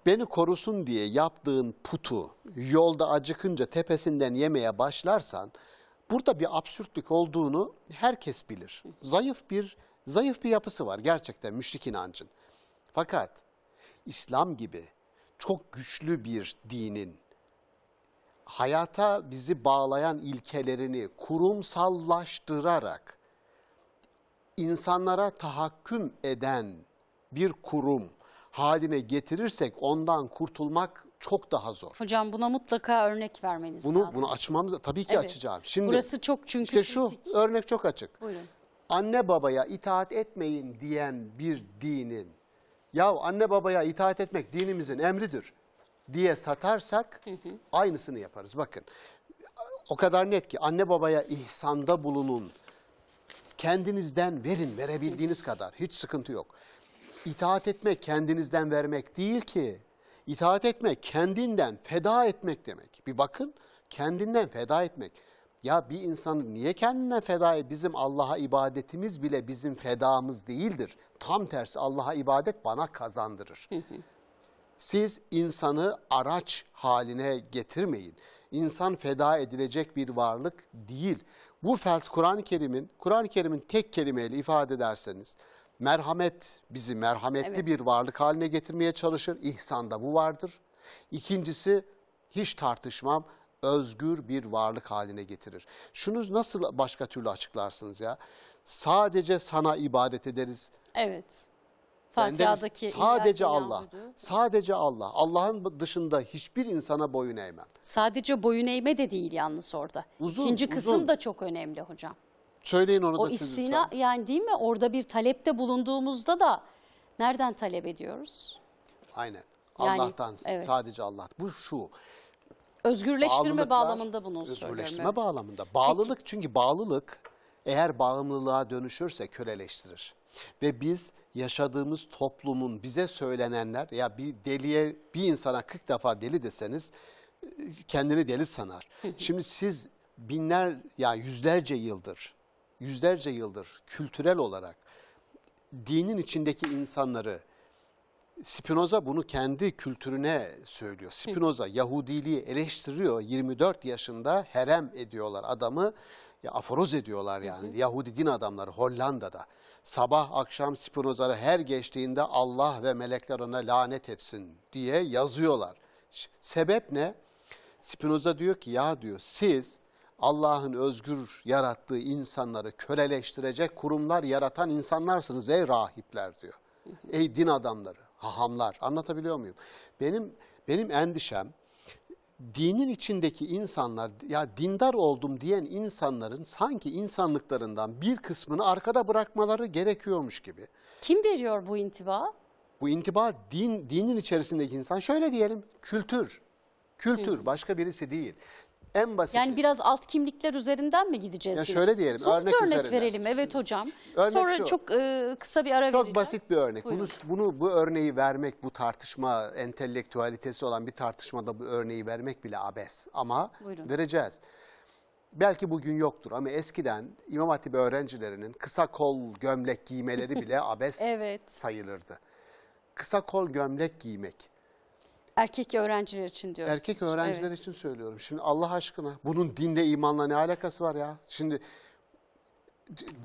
beni korusun diye yaptığın putu yolda acıkınca tepesinden yemeye başlarsan burada bir absürtlük olduğunu herkes bilir. Zayıf bir zayıf bir yapısı var gerçekten müşrik inancın. Fakat İslam gibi çok güçlü bir dinin hayata bizi bağlayan ilkelerini kurumsallaştırarak insanlara tahakküm eden bir kurum haline getirirsek ondan kurtulmak çok daha zor. Hocam buna mutlaka örnek vermeniz Bunu lazım. bunu açmamız tabii ki Evet. açacağım. Şimdi Burası çok çünkü işte şu kritik. örnek çok açık. Buyurun. Anne babaya itaat etmeyin diyen bir dinin ya anne babaya itaat etmek dinimizin emridir diye satarsak aynısını yaparız. Bakın o kadar net ki anne babaya ihsanda bulunun. Kendinizden verin verebildiğiniz kadar hiç sıkıntı yok. İtaat etmek kendinizden vermek değil ki. İtaat etmek kendinden feda etmek demek. Bir bakın kendinden feda etmek. Ya bir insanı niye kendinden feda et? Bizim Allah'a ibadetimiz bile bizim fedamız değildir. Tam tersi Allah'a ibadet bana kazandırır. Siz insanı araç haline getirmeyin. İnsan feda edilecek bir varlık değil. Bu fels Kur'an-ı Kerim'in Kur'an-ı Kerim'in tek kelimeyle ifade ederseniz merhamet bizi merhametli Evet. bir varlık haline getirmeye çalışır. İhsanda bu vardır. İkincisi hiç tartışmam özgür bir varlık haline getirir. Şunu nasıl başka türlü açıklarsınız ya? Sadece sana ibadet ederiz. Evet. Fatiha'daki sadece Allah. yağmuru. Sadece Allah. Allah'ın dışında hiçbir insana boyun eğmem. Sadece boyun eğme de değil yalnız orada. Uzun, İkinci uzun. kısım da çok önemli hocam. Söyleyin onu O da siz istina lütfen. yani değil mi? Orada bir talepte bulunduğumuzda da nereden talep ediyoruz? Aynen. Yani, Allah'tan evet. sadece Allah. Bu şu. Özgürleştirme bağlamında bunu Özgürleştirme söylüyorum. evet. bağlamında. Bağlılık çünkü bağlılık eğer bağımlılığa dönüşürse köleleştirir. Ve biz yaşadığımız toplumun bize söylenenler ya bir deliye bir insana 40 defa deli deseniz kendini deli sanar. Şimdi siz binler ya yüzlerce yıldır yüzlerce yıldır kültürel olarak dinin içindeki insanları Spinoza bunu kendi kültürüne söylüyor. Spinoza Yahudiliği eleştiriyor. 24 yaşında herem ediyorlar adamı. Ya aforoz ediyorlar yani. Yahudi din adamları Hollanda'da. Sabah akşam Spinoza'yı her geçtiğinde Allah ve melekler ona lanet etsin diye yazıyorlar. Sebep ne? Spinoza diyor ki ya diyor siz Allah'ın özgür yarattığı insanları köleleştirecek kurumlar yaratan insanlarsınız ey rahipler diyor. Ey din adamları, hahamlar. Anlatabiliyor muyum? Benim benim endişem dinin içindeki insanlar ya dindar oldum diyen insanların sanki insanlıklarından bir kısmını arkada bırakmaları gerekiyormuş gibi. Kim veriyor bu intiba? Bu intiba din dinin içerisindeki insan şöyle diyelim kültür. Kültür başka birisi değil. En basit. Yani biraz alt kimlikler üzerinden mi gideceğiz? Ya şöyle diyelim, Somut örnek örnek üzerinden. verelim. Evet hocam. Örnek Sonra şu. çok e, kısa bir ara Çok vereceğim. basit bir örnek. Buyurun. Bunu, bunu bu örneği vermek, bu tartışma entelektüalitesi olan bir tartışmada bu örneği vermek bile abes. Ama Buyurun. vereceğiz. Belki bugün yoktur ama eskiden İmam Hatip öğrencilerinin kısa kol gömlek giymeleri bile abes Evet. sayılırdı. Kısa kol gömlek giymek Erkek öğrenciler için diyoruz. Erkek öğrenciler Evet. için söylüyorum. Şimdi Allah aşkına bunun dinle imanla ne alakası var ya? Şimdi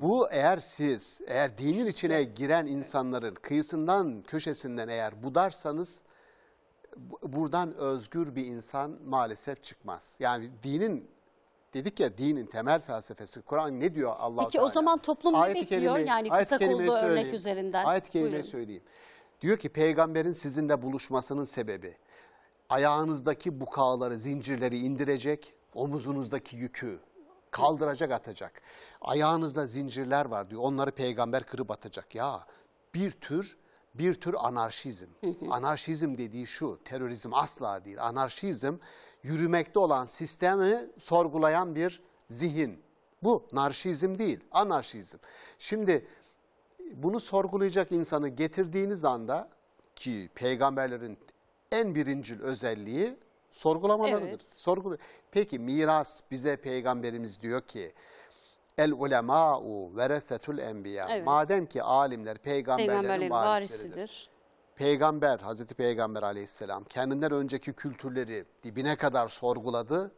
bu eğer siz eğer dinin içine giren insanların kıyısından köşesinden eğer budarsanız bu- buradan özgür bir insan maalesef çıkmaz. Yani dinin dedik ya dinin temel felsefesi Kur'an ne diyor Allah Peki o zaman toplum ne bekliyor? Yani kısa kollu örnek üzerinden. Ayet-i kerimeyi söyleyeyim. Diyor ki peygamberin sizinle buluşmasının sebebi ayağınızdaki bukağıları, zincirleri indirecek, omuzunuzdaki yükü kaldıracak, atacak. Ayağınızda zincirler var diyor. Onları peygamber kırıp atacak. Ya bir tür bir tür anarşizm. Anarşizm dediği şu, terörizm asla değil. Anarşizm yürümekte olan sistemi sorgulayan bir zihin. Bu narşizm değil, anarşizm. Şimdi bunu sorgulayacak insanı getirdiğiniz anda ki peygamberlerin en birincil özelliği sorgulamalarıdır. Evet. Sorgula Peki miras bize peygamberimiz diyor ki el ulema'u veresetul enbiya. Evet. Madem ki alimler peygamberlerin, Peygamberlerin varisleridir. varisidir. Peygamber, Hazreti Peygamber aleyhisselam kendinden önceki kültürleri dibine kadar sorguladı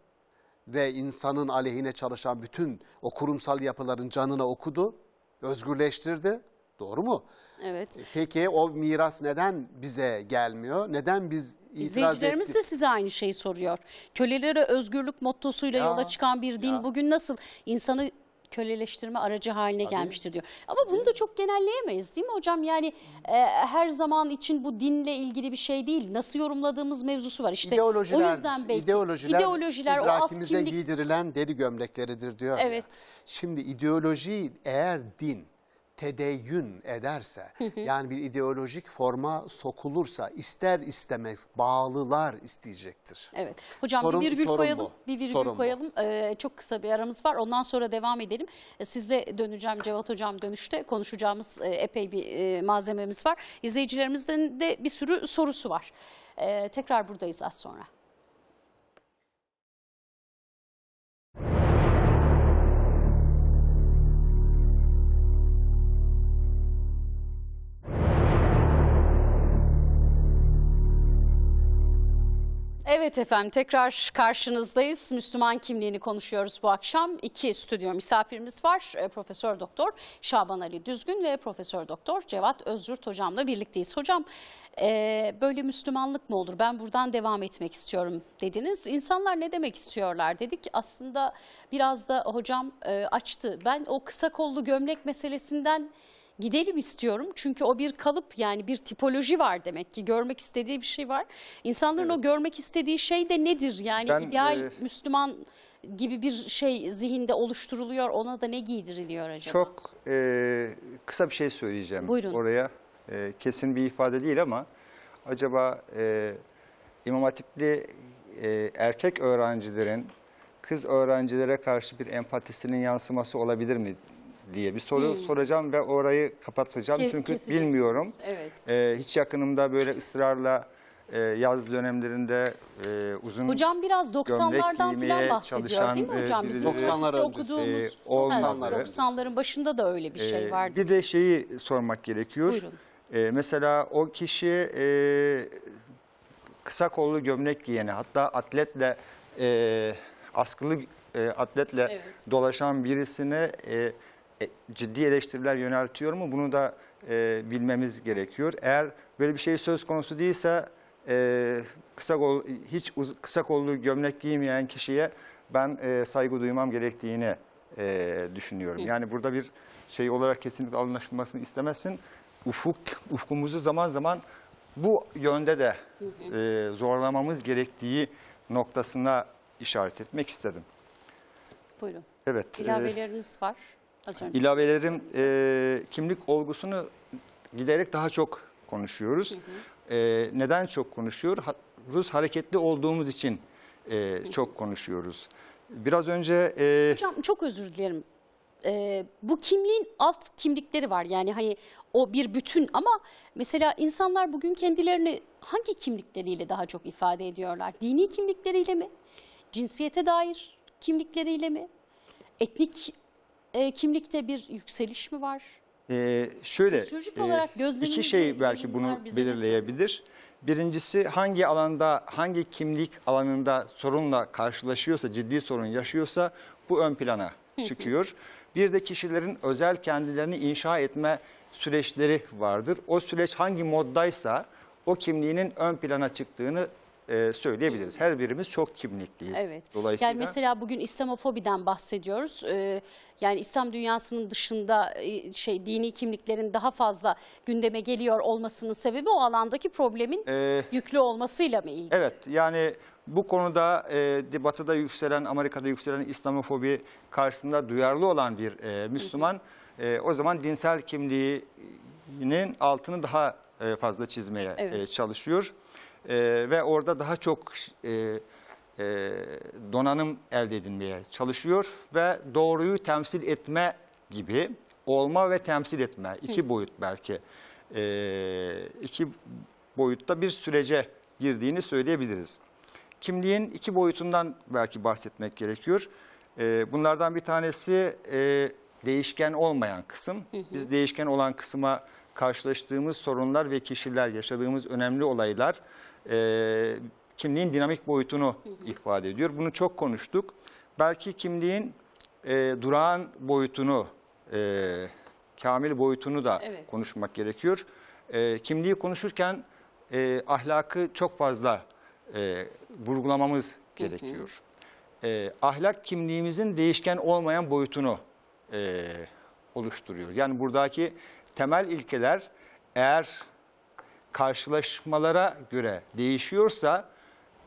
ve insanın aleyhine çalışan bütün o kurumsal yapıların canına okudu, özgürleştirdi. Doğru mu? Evet. Peki o miras neden bize gelmiyor? Neden biz itiraz İzleyicilerimiz ettik? de size aynı şeyi soruyor. Kölelere özgürlük mottosuyla Ya, yola çıkan bir din ya. bugün nasıl insanı köleleştirme aracı haline gelmiştir diyor. Ama bunu da çok genelleyemeyiz değil mi hocam? Yani e, her zaman için bu dinle ilgili bir şey değil. Nasıl yorumladığımız mevzusu var. İşte İdeolojiler, o yüzden belki ideolojiler, ideolojiler o alt idrakimize kimlik giydirilen deri gömlekleridir diyor. ya. Evet. Şimdi ideoloji eğer din tedeyyün ederse yani bir ideolojik forma sokulursa ister istemez bağlılar isteyecektir. Evet. Hocam Sorun- bir virgül sorun koyalım. bu. Bir virgül Sorun bu. koyalım. Ee, çok kısa bir aramız var. Ondan sonra devam edelim. Ee, size döneceğim Cevat Hocam dönüşte. Konuşacağımız e, epey bir e, malzememiz var. İzleyicilerimizden de bir sürü sorusu var. Ee, tekrar buradayız az sonra. Evet efendim tekrar karşınızdayız. Müslüman kimliğini konuşuyoruz bu akşam. İki stüdyo misafirimiz var. E, Profesör Doktor Şaban Ali Düzgün ve Profesör Doktor Cevat Özyurt hocamla birlikteyiz. Hocam e, böyle Müslümanlık mı olur? Ben buradan devam etmek istiyorum dediniz. İnsanlar ne demek istiyorlar dedik. Aslında biraz da hocam e, açtı. Ben o kısa kollu gömlek meselesinden gidelim istiyorum. Çünkü o bir kalıp yani bir tipoloji var demek ki. Görmek istediği bir şey var. İnsanların o görmek istediği şey de nedir? Yani Ben, ideal e, Müslüman gibi bir şey zihinde oluşturuluyor. Ona da ne giydiriliyor acaba? Çok e, kısa bir şey söyleyeceğim Buyurun. oraya. E, kesin bir ifade değil ama acaba e, İmam Hatipli e, erkek öğrencilerin kız öğrencilere karşı bir empatisinin yansıması olabilir mi diye bir soru soracağım ve orayı kapatacağım. Ke- Çünkü bilmiyorum. Evet. E, hiç yakınımda böyle ısrarla e, yaz dönemlerinde e, uzun Hocam biraz 90'lardan falan bahsediyor çalışan, değil mi e, hocam? Bizim birileri- 90'lar üniversitede öncesi, okuduğumuz e, olmadı. Evet, 90'ların başında da öyle bir şey Ee, vardı. Bir de şeyi sormak gerekiyor. Buyurun. Ee, mesela o kişi e, kısa kollu gömlek giyene hatta atletle e, askılı e, atletle Evet. dolaşan birisine e, e, ciddi eleştiriler yöneltiyor mu? Bunu da e, bilmemiz gerekiyor. Eğer böyle bir şey söz konusu değilse e, kısa kol, hiç uz- kısa kollu gömlek giymeyen kişiye ben e, saygı duymam gerektiğini e, düşünüyorum. Yani burada bir şey olarak kesinlikle anlaşılmasını istemezsin. Ufuk ufkumuzu zaman zaman bu yönde de e, zorlamamız gerektiği noktasına işaret etmek istedim. Buyurun. Evet. e, İlaveleriniz var. İlavelerim e, kimlik olgusunu giderek daha çok konuşuyoruz. E, neden çok konuşuyoruz? Hareketli olduğumuz için e, çok konuşuyoruz. Biraz önce e, Hocam çok özür dilerim. Ee, bu kimliğin alt kimlikleri var. Yani hani o bir bütün ama mesela insanlar bugün kendilerini hangi kimlikleriyle daha çok ifade ediyorlar? Dini kimlikleriyle mi? Cinsiyete dair kimlikleriyle mi? Etnik e, kimlikte bir yükseliş mi var? e, şöyle Sosyolojik e, olarak iki şey belki bunu belirleyebilir. Birincisi hangi alanda, hangi kimlik alanında sorunla karşılaşıyorsa, ciddi sorun yaşıyorsa bu ön plana çıkıyor. Bir de kişilerin özel kendilerini inşa etme süreçleri vardır. O süreç hangi moddaysa o kimliğinin ön plana çıktığını e, söyleyebiliriz. Her birimiz çok kimlikliyiz. Evet. Dolayısıyla Yani mesela bugün İslamofobiden bahsediyoruz. Ee, yani İslam dünyasının dışında e, şey dini kimliklerin daha fazla gündeme geliyor olmasının sebebi o alandaki problemin Ee, yüklü olmasıyla mı ilgili? Evet yani bu konuda e, batıda yükselen, Amerika'da yükselen İslamofobi karşısında duyarlı olan bir e, Müslüman e, o zaman dinsel kimliğinin altını daha e, fazla çizmeye Evet. e, çalışıyor. E, ve orada daha çok e, e, donanım elde edilmeye çalışıyor ve doğruyu temsil etme gibi olma ve temsil etme iki boyut belki e, iki boyutta bir sürece girdiğini söyleyebiliriz. Kimliğin iki boyutundan belki bahsetmek gerekiyor. E, bunlardan bir tanesi e, değişken olmayan kısım. Biz değişken olan kısma karşılaştığımız sorunlar ve kişiler, yaşadığımız önemli olaylar e, kimliğin dinamik boyutunu ifade ediyor. Bunu çok konuştuk. Belki kimliğin e, durağan boyutunu, e, kamil boyutunu da Evet. konuşmak gerekiyor. E, kimliği konuşurken e, ahlakı çok fazla e, vurgulamamız gerekiyor. E, ahlak kimliğimizin değişken olmayan boyutunu e, oluşturuyor. Yani buradaki temel ilkeler eğer karşılaşmalara göre değişiyorsa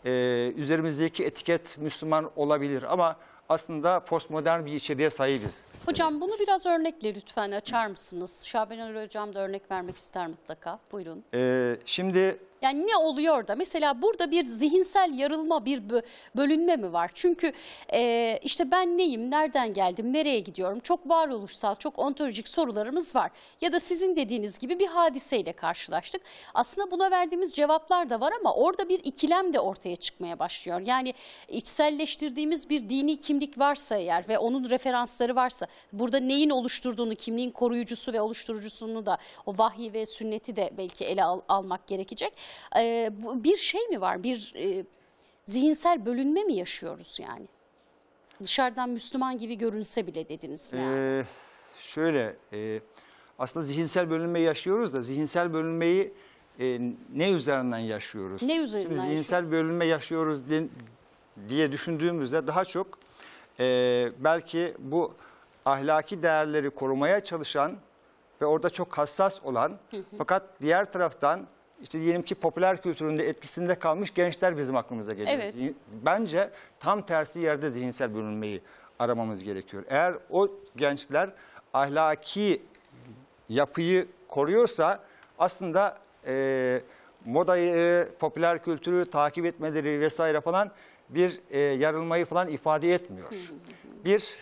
e, üzerimizdeki etiket Müslüman olabilir ama aslında postmodern bir içeriğe sahibiz. Hocam bunu biraz örnekle lütfen açar mısınız? Şaban Ali Hocam da örnek vermek ister mutlaka. Buyurun. E, şimdi Yani ne oluyor da mesela burada bir zihinsel yarılma, bir bö- bölünme mi var? Çünkü e, işte ben neyim, nereden geldim, nereye gidiyorum? Çok varoluşsal, çok ontolojik sorularımız var. Ya da sizin dediğiniz gibi bir hadiseyle karşılaştık. Aslında buna verdiğimiz cevaplar da var ama orada bir ikilem de ortaya çıkmaya başlıyor. Yani içselleştirdiğimiz bir dini kimlik varsa eğer ve onun referansları varsa burada neyin oluşturduğunu, kimliğin koruyucusu ve oluşturucusunu da o vahyi ve sünneti de belki ele al- almak gerekecek. Bu- bir şey mi var? Bir e, zihinsel bölünme mi yaşıyoruz yani? Dışarıdan Müslüman gibi görünse bile dediniz mi? yani? Ee, şöyle e, aslında zihinsel bölünmeyi yaşıyoruz da zihinsel bölünmeyi e, ne üzerinden yaşıyoruz? Ne üzerinden Şimdi zihinsel bölünme yaşıyoruz di- diye düşündüğümüzde daha çok e, belki bu ahlaki değerleri korumaya çalışan ve orada çok hassas olan fakat diğer taraftan işte diyelim ki popüler kültüründe etkisinde kalmış gençler bizim aklımıza geliyor. Evet. Bence tam tersi yerde zihinsel bölünmeyi aramamız gerekiyor. Eğer o gençler ahlaki yapıyı koruyorsa aslında e, modayı, popüler kültürü takip etmeleri vesaire falan bir e, yarılmayı falan ifade etmiyor. Bir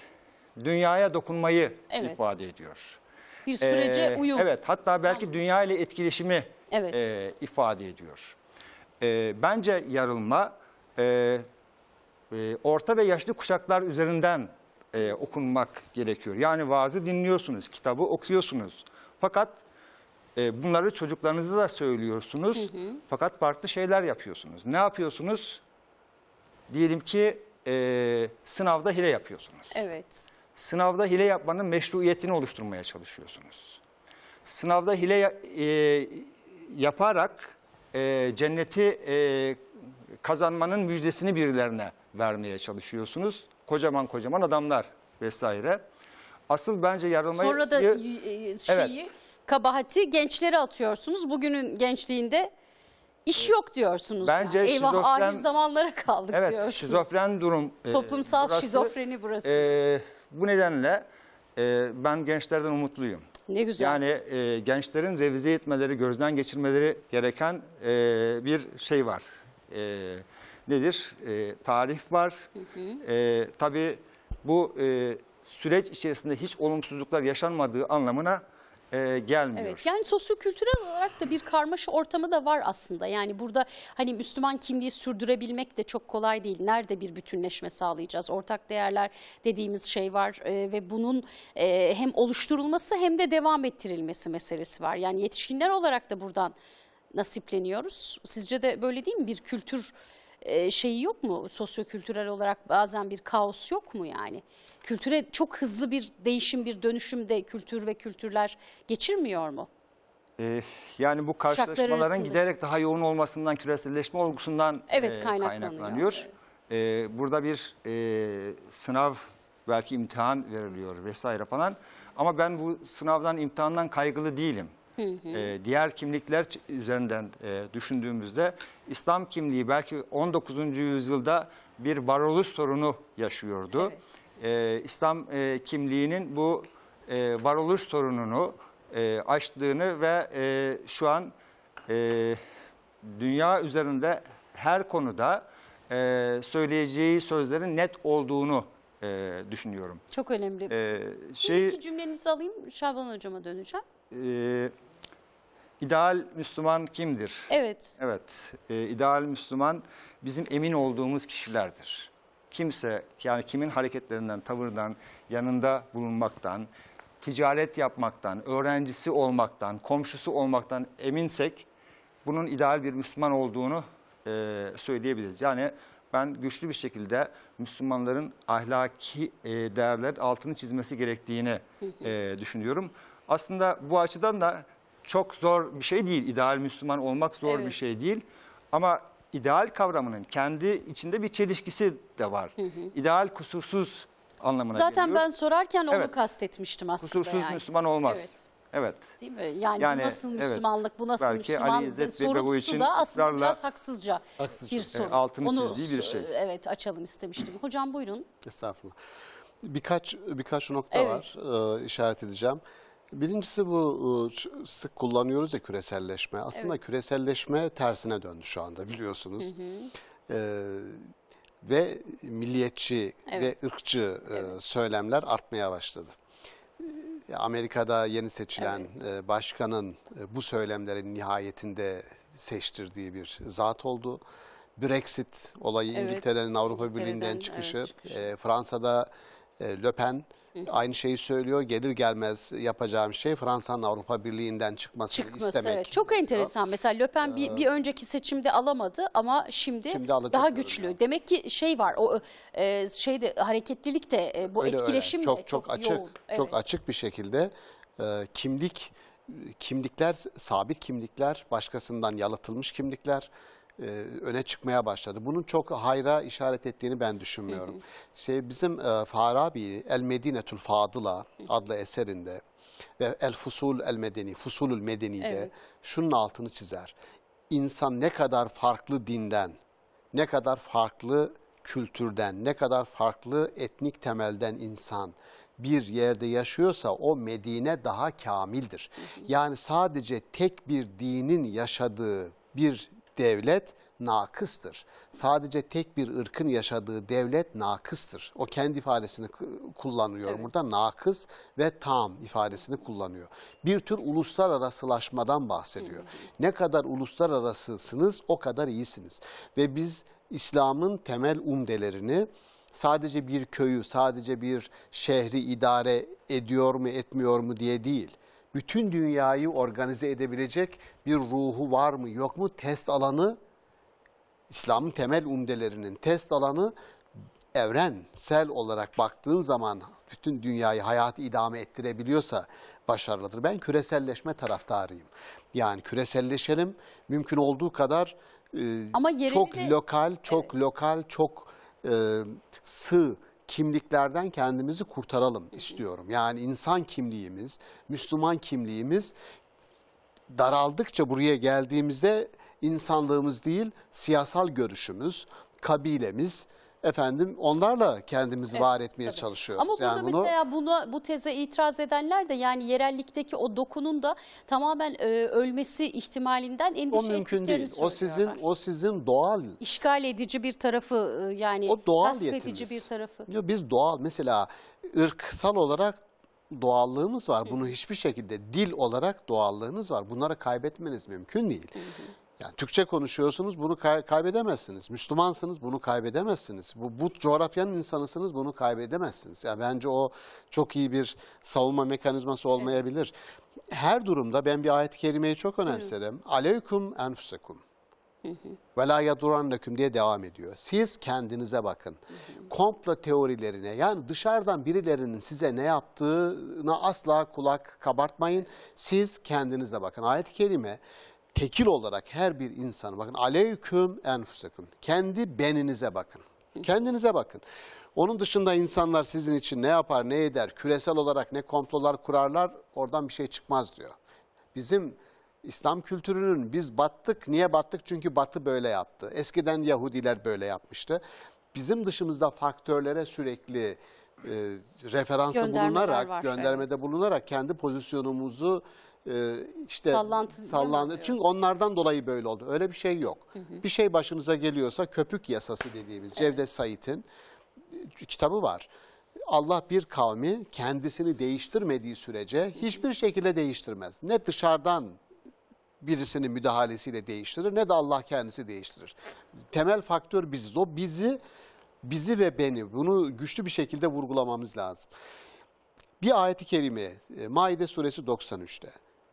dünyaya dokunmayı Evet. ifade ediyor. bir sürece Ee, uyum. Evet hatta belki dünya ile etkileşimi Evet. e, ifade ediyor. E, bence yarılma e, e, orta ve yaşlı kuşaklar üzerinden e, okunmak gerekiyor. Yani vaazı dinliyorsunuz, kitabı okuyorsunuz. Fakat e, bunları çocuklarınıza da söylüyorsunuz. Fakat farklı şeyler yapıyorsunuz. Ne yapıyorsunuz? Diyelim ki e, sınavda hile yapıyorsunuz. Evet. Sınavda hile yapmanın meşruiyetini oluşturmaya çalışıyorsunuz. Sınavda hile e, yaparak e, cenneti e, kazanmanın müjdesini birilerine vermeye çalışıyorsunuz. Kocaman kocaman adamlar vesaire. Asıl bence yarılmayı... Sonra da e, şeyi, kabahati gençlere atıyorsunuz. Bugünün gençliğinde iş yok diyorsunuz. Bence yani. Eyvah şizofren- ahir zamanlara kaldık Evet, diyorsunuz. şizofren durum. e, Toplumsal burası. şizofreni burası. E, bu nedenle e, ben gençlerden umutluyum. Ne güzel. Yani e, gençlerin revize etmeleri, gözden geçirmeleri gereken e, bir şey var. E, nedir? E, tarih var. E, tabii bu e, süreç içerisinde hiç olumsuzluklar yaşanmadığı anlamına e, gelmiyor. Evet yani sosyokültürel olarak da bir karmaşa ortamı da var aslında. Yani burada hani Müslüman kimliği sürdürebilmek de çok kolay değil. Nerede bir bütünleşme sağlayacağız? Ortak değerler dediğimiz şey var e, ve bunun e, hem oluşturulması hem de devam ettirilmesi meselesi var. Yani yetişkinler olarak da buradan nasipleniyoruz. Sizce de böyle değil mi? Bir kültür e, şeyi yok mu? Sosyokültürel olarak bazen bir kaos yok mu yani? Kültüre çok hızlı bir değişim, bir dönüşümde kültür ve kültürler geçirmiyor mu? Ee, yani bu karşılaşmaların giderek daha yoğun olmasından, küreselleşme olgusundan Evet, e, kaynaklanıyor. kaynaklanıyor. Ee, burada bir e, sınav, belki imtihan veriliyor vesaire falan. Ama ben bu sınavdan, imtihandan kaygılı değilim. Ee, diğer kimlikler üzerinden e, düşündüğümüzde İslam kimliği belki 19. yüzyılda bir varoluş sorunu yaşıyordu. Ee, İslam e, kimliğinin bu e, varoluş sorununu e, aştığını ve e, şu an e, dünya üzerinde her konuda e, söyleyeceği sözlerin net olduğunu e, düşünüyorum. Çok önemli. E, Bir şey iki cümlenizi alayım. Şaban hocama döneceğim. e, ideal Müslüman kimdir? Evet. Evet, e, ideal Müslüman bizim emin olduğumuz kişilerdir. Kimse yani kimin hareketlerinden, tavırdan, yanında bulunmaktan, ticaret yapmaktan, öğrencisi olmaktan, komşusu olmaktan eminsek bunun ideal bir Müslüman olduğunu e, söyleyebiliriz. Yani ben güçlü bir şekilde Müslümanların ahlaki e, değerler altını çizmesi gerektiğini e, düşünüyorum. Aslında bu açıdan da çok zor bir şey değil. İdeal Müslüman olmak zor Evet. bir şey değil. Ama ideal kavramının kendi içinde bir çelişkisi de var. İdeal kusursuz anlamına Zaten geliyor. ben sorarken onu Evet. kastetmiştim aslında. Kusursuz yani. Müslüman olmaz. Evet. Evet. Değil mi? Yani, Yani, bu nasıl evet. Müslümanlık, bu nasıl Belki Ali Müslüman İzzet sorusu için da aslında ısrarla- biraz haksızca, Haksızca. bir soru. Evet, altını Onu, çizdiği bir şey. Evet açalım istemiştim. Hocam buyurun. Estağfurullah. Birkaç birkaç nokta Evet. var e, işaret edeceğim. Birincisi bu e, sık kullanıyoruz ya küreselleşme. Aslında Evet. küreselleşme tersine döndü şu anda biliyorsunuz. E, ve milliyetçi Evet. ve ırkçı e, söylemler artmaya başladı. E, Amerika'da yeni seçilen e, başkanın bu söylemlerin nihayetinde seçtirdiği bir zat oldu. Brexit olayı Evet, İngiltere'nin Avrupa Birliği'nden evet, çıkışı, çıkışı. e, Fransa'da e, Le Pen aynı şeyi söylüyor. Gelir gelmez yapacağım şey Fransa'nın Avrupa Birliği'nden çıkmasını Çıkması istemek. evet. Çok enteresan. Mesela Le Pen bir, bir önceki seçimde alamadı ama şimdi, Şimdi daha güçlü. Demek ki şey var. O e, şeyde hareketlilik de e, bu Öyle öyle. etkileşim de çok çok açık yoğun. çok Evet. açık bir şekilde e, kimlik kimlikler sabit kimlikler başkasından yalıtılmış kimlikler e, öne çıkmaya başladı. Bunun çok hayra işaret ettiğini ben düşünmüyorum. Şey bizim e, Farabi El Medinetül Fadıla adlı eserinde ve El Fusul El Medeni, Fusulül Medeni'de Evet. şunun altını çizer. İnsan ne kadar farklı dinden, ne kadar farklı kültürden, ne kadar farklı etnik temelden insan bir yerde yaşıyorsa o Medine daha kamildir. Yani sadece tek bir dinin yaşadığı bir devlet nakıstır. Sadece tek bir ırkın yaşadığı devlet nakıstır. O kendi ifadesini kullanıyor burada. Nakıs ve tam ifadesini kullanıyor. Bir tür uluslararasılaşmadan bahsediyor. Ne kadar uluslararasısınız o kadar iyisiniz. Ve biz İslam'ın temel umdelerini sadece bir köyü, sadece bir şehri idare ediyor mu, etmiyor mu diye değil. Bütün dünyayı organize edebilecek bir ruhu var mı, yok mu test alanı İslam'ın temel umdelerinin test alanı evrensel olarak baktığın zaman bütün dünyayı hayatı idame ettirebiliyorsa başarılıdır. Ben küreselleşme taraftarıyım. Yani küreselleşelim mümkün olduğu kadar e, Ama çok de- lokal, çok lokal, çok e, sığ kimliklerden kendimizi kurtaralım istiyorum. Yani insan kimliğimiz, Müslüman kimliğimiz daraldıkça buraya geldiğimizde insanlığımız değil, siyasal görüşümüz, kabilemiz, efendim onlarla kendimizi var etmeye Tabii. çalışıyoruz. Ama burada yani bunu mesela buna, bu teze itiraz edenler de yani yerellikteki o dokunun da tamamen e, ölmesi ihtimalinden endişe o mümkün değil. O sizin o sizin doğal işgal edici bir tarafı e, yani o doğal yetiniz. bir tarafı. Yo, Biz doğal mesela ırksal olarak doğallığımız var. Bunu hiçbir şekilde dil olarak doğallığınız var. Bunları kaybetmeniz mümkün değil. Yani Türkçe konuşuyorsunuz bunu kay- kaybedemezsiniz. Müslümansınız bunu kaybedemezsiniz. Bu, bu coğrafyanın insanısınız bunu kaybedemezsiniz. Yani bence o çok iyi bir savunma mekanizması olmayabilir. Her durumda ben bir ayet-i kerimeyi çok önemserim. Aleyküm enfusekum. Ve la yaduranneküm diye devam ediyor. Siz kendinize bakın. Komplo teorilerine yani dışarıdan birilerinin size ne yaptığına asla kulak kabartmayın. Siz kendinize bakın. Ayet-i kerime tekil olarak her bir insanı bakın. Aleyküm enfusekum. Kendi beninize bakın. Kendinize bakın. Onun dışında insanlar sizin için ne yapar, ne eder, küresel olarak ne komplolar kurarlar oradan bir şey çıkmaz diyor. Bizim İslam kültürünün biz battık. Niye battık? Çünkü Batı böyle yaptı. Eskiden Yahudiler böyle yapmıştı. Bizim dışımızda faktörlere sürekli e, Göndermeler bulunarak, var, göndermede bulunarak kendi pozisyonumuzu e, işte Sallantı sallandı. Çünkü onlardan dolayı böyle oldu. Öyle bir şey yok. Bir şey başınıza geliyorsa köpük yasası dediğimiz Cevdet Said'in e, kitabı var. Allah bir kavmi kendisini değiştirmediği sürece hiçbir şekilde değiştirmez. Ne dışarıdan birisinin müdahalesiyle değiştirir ne de Allah kendisi değiştirir. Temel faktör biziz. O bizi bizi ve beni bunu güçlü bir şekilde vurgulamamız lazım. Bir ayeti kerime e, Maide suresi 93'te.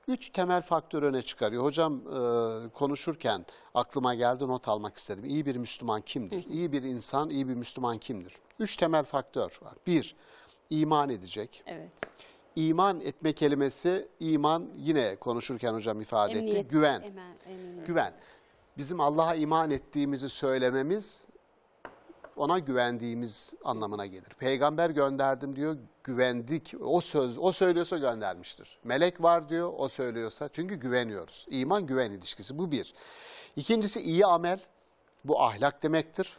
Üç temel faktör öne çıkarıyor. Hocam e, konuşurken aklıma geldi not almak istedim. İyi bir Müslüman kimdir? İyi bir insan, iyi bir Müslüman kimdir? Üç temel faktör var. Bir, iman edecek. Evet. İman etme kelimesi iman yine konuşurken hocam ifade etti. Güven. emen-. Güven. Bizim Allah'a iman ettiğimizi söylememiz ona güvendiğimiz anlamına gelir. Peygamber gönderdim diyor, güvendik. O söz o söylüyorsa göndermiştir. Melek var diyor, o söylüyorsa. Çünkü güveniyoruz. İman güven ilişkisi bu bir. İkincisi iyi amel. Bu ahlak demektir.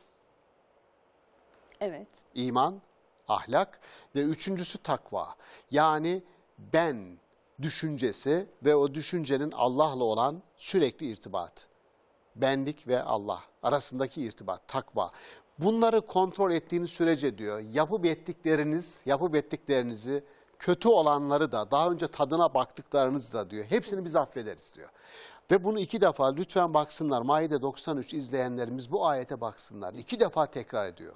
Evet. İman, ahlak ve üçüncüsü takva. Yani ben düşüncesi ve o düşüncenin Allah'la olan sürekli irtibat. Benlik ve Allah arasındaki irtibat, takva. Bunları kontrol ettiğiniz sürece diyor, yapıp ettikleriniz, yapıp ettiklerinizi kötü olanları da, daha önce tadına baktıklarınızı da diyor, hepsini biz affederiz diyor. Ve bunu iki defa lütfen baksınlar. Maide 93 izleyenlerimiz bu ayete baksınlar. İki defa tekrar ediyor.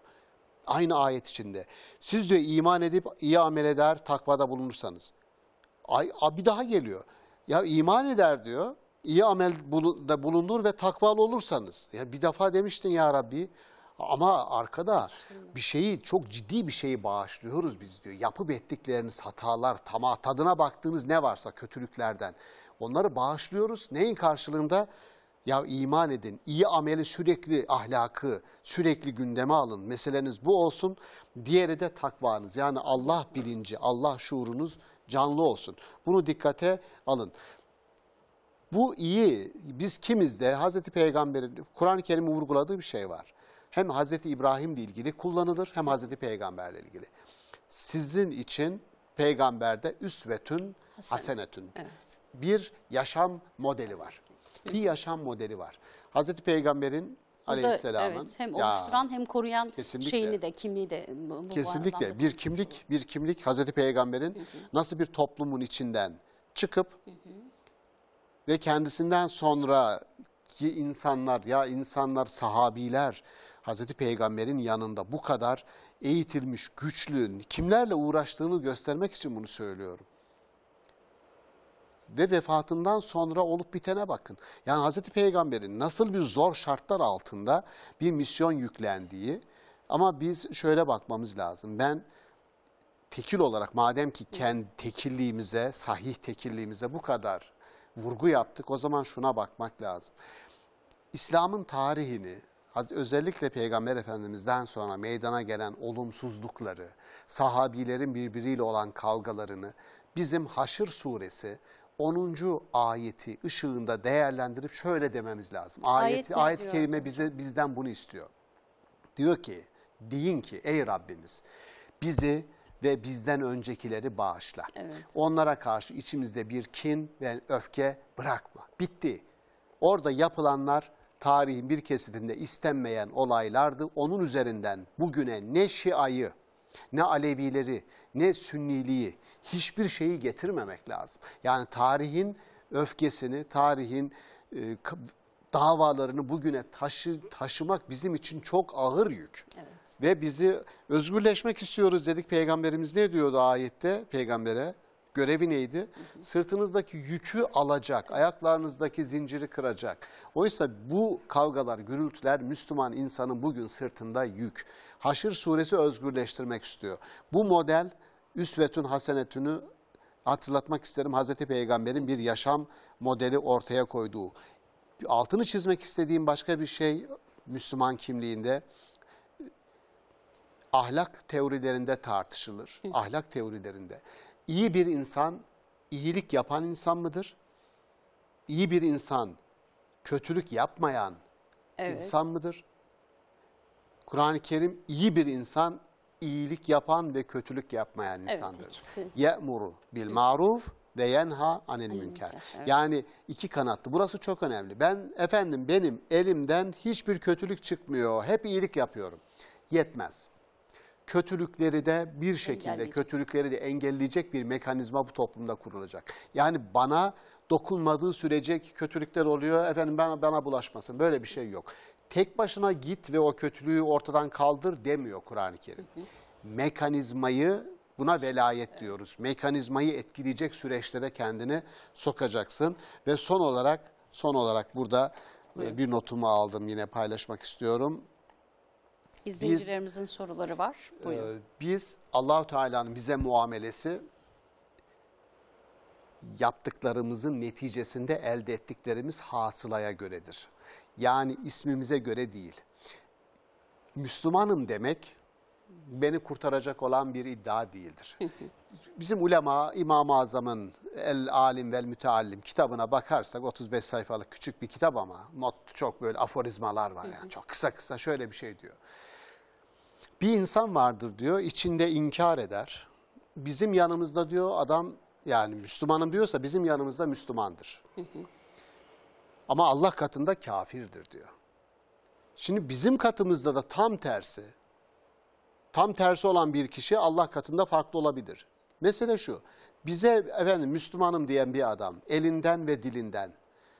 Aynı ayet içinde. Siz diyor iman edip iyi amel eder, takvada bulunursanız. Ay, bir daha geliyor. Ya iman eder diyor. iyi amel bulu- da bulunur ve takvalı olursanız. Ya bir defa demiştin ya Rabbi. Ama arkada bir şeyi çok ciddi bir şeyi bağışlıyoruz biz diyor. Yapıp ettikleriniz hatalar, tamah, tadına baktığınız ne varsa kötülüklerden onları bağışlıyoruz. Neyin karşılığında? Ya iman edin, iyi ameli sürekli ahlakı, sürekli gündeme alın. Meseleniz bu olsun. Diğeri de takvanız. Yani Allah bilinci, Allah şuurunuz canlı olsun. Bunu dikkate alın. Bu iyi. Biz kimiz de Hazreti Peygamber'in Kur'an-ı Kerim'i vurguladığı bir şey var. Hem Hazreti İbrahim'le ilgili kullanılır hem Hazreti Peygamber'le ilgili. Sizin için peygamberde üsvetün Hasene. hasenetün. Evet. Bir yaşam modeli var. Bir yaşam modeli var. Hazreti Peygamber'in aleyhisselamın evet, hem Ya, oluşturan hem koruyan Kesinlikle. şeyini de kimliği de bu, bu Kesinlikle bir kimlik bir kimlik Hazreti Peygamber'in nasıl bir toplumun içinden çıkıp ve kendisinden sonraki insanlar ya insanlar sahabiler Hazreti Peygamber'in yanında bu kadar eğitilmiş, güçlü, kimlerle uğraştığını göstermek için bunu söylüyorum. Ve vefatından sonra olup bitene bakın. Yani Hazreti Peygamber'in nasıl bir zor şartlar altında bir misyon yüklendiği ama biz şöyle bakmamız lazım. Ben tekil olarak madem ki kendi tekilliğimize, sahih tekilliğimize bu kadar vurgu yaptık o zaman şuna bakmak lazım. İslam'ın tarihini özellikle Peygamber Efendimiz'den sonra meydana gelen olumsuzlukları, sahabilerin birbiriyle olan kavgalarını bizim Haşr suresi 10. ayeti ışığında değerlendirip şöyle dememiz lazım. Ayet Ayet, diyor kerime bize bizden bunu istiyor. Diyor ki, deyin ki ey Rabbimiz bizi ve bizden öncekileri bağışla. Evet. Onlara karşı içimizde bir kin ve öfke bırakma. Bitti. Orada yapılanlar tarihin bir kesitinde istenmeyen olaylardı. Onun üzerinden bugüne ne Şia'yı, ne Alevileri, ne Sünniliği hiçbir şeyi getirmemek lazım. Yani tarihin öfkesini, tarihin e, davalarını bugüne taşı, taşımak bizim için çok ağır yük. Evet. Ve bizi özgürleşmek istiyoruz dedik. Peygamberimiz ne diyordu ayette peygambere? Görevi neydi? Sırtınızdaki yükü alacak, ayaklarınızdaki zinciri kıracak. Oysa bu kavgalar, gürültüler Müslüman insanın bugün sırtında yük. Haşr suresi özgürleştirmek istiyor. Bu model üsvetün hasenetünü hatırlatmak isterim. Hazreti Peygamber'in bir yaşam modeli ortaya koyduğu. Altını çizmek istediğim başka bir şey Müslüman kimliğinde ahlak teorilerinde tartışılır. Ahlak teorilerinde. İyi bir insan iyilik yapan insan mıdır? İyi bir insan kötülük yapmayan Evet. insan mıdır? Kur'an-ı Kerim iyi bir insan iyilik yapan ve kötülük yapmayan Evet, insandır. ikisi. Ye'muru bil maruf ve yenha anil münker. evet. Yani iki kanatlı. Burası çok önemli. Ben efendim benim elimden hiçbir kötülük çıkmıyor. Hep iyilik yapıyorum. Yetmez. Kötülükleri de bir şekilde kötülükleri de engelleyecek bir mekanizma bu toplumda kurulacak. Yani bana dokunmadığı sürece kötülükler oluyor. Efendim bana bana bulaşmasın. Böyle bir şey yok. Tek başına git ve o kötülüğü ortadan kaldır demiyor Kur'an-ı Kerim. Mekanizmayı buna velayet diyoruz. Mekanizmayı etkileyecek süreçlere kendini sokacaksın ve son olarak son olarak burada e, bir notumu aldım yine paylaşmak istiyorum. İzleyicilerimizin soruları var. Buyurun. Ee, biz Allahu Teala'nın bize muamelesi yaptıklarımızın neticesinde elde ettiklerimiz hasılaya göredir. Yani ismimize göre değil. Müslümanım demek beni kurtaracak olan bir iddia değildir. Bizim ulema İmam-ı Azam'ın El Alim vel Müteallim kitabına bakarsak 35 sayfalık küçük bir kitap ama not çok böyle aforizmalar var yani çok kısa kısa şöyle bir şey diyor. Bir insan vardır diyor, içinde inkar eder. Bizim yanımızda diyor adam yani Müslümanım diyorsa bizim yanımızda Müslümandır. Ama Allah katında kafirdir diyor. Şimdi bizim katımızda da tam tersi. Tam tersi olan bir kişi Allah katında farklı olabilir. Mesele şu. Bize efendim Müslümanım diyen bir adam elinden ve dilinden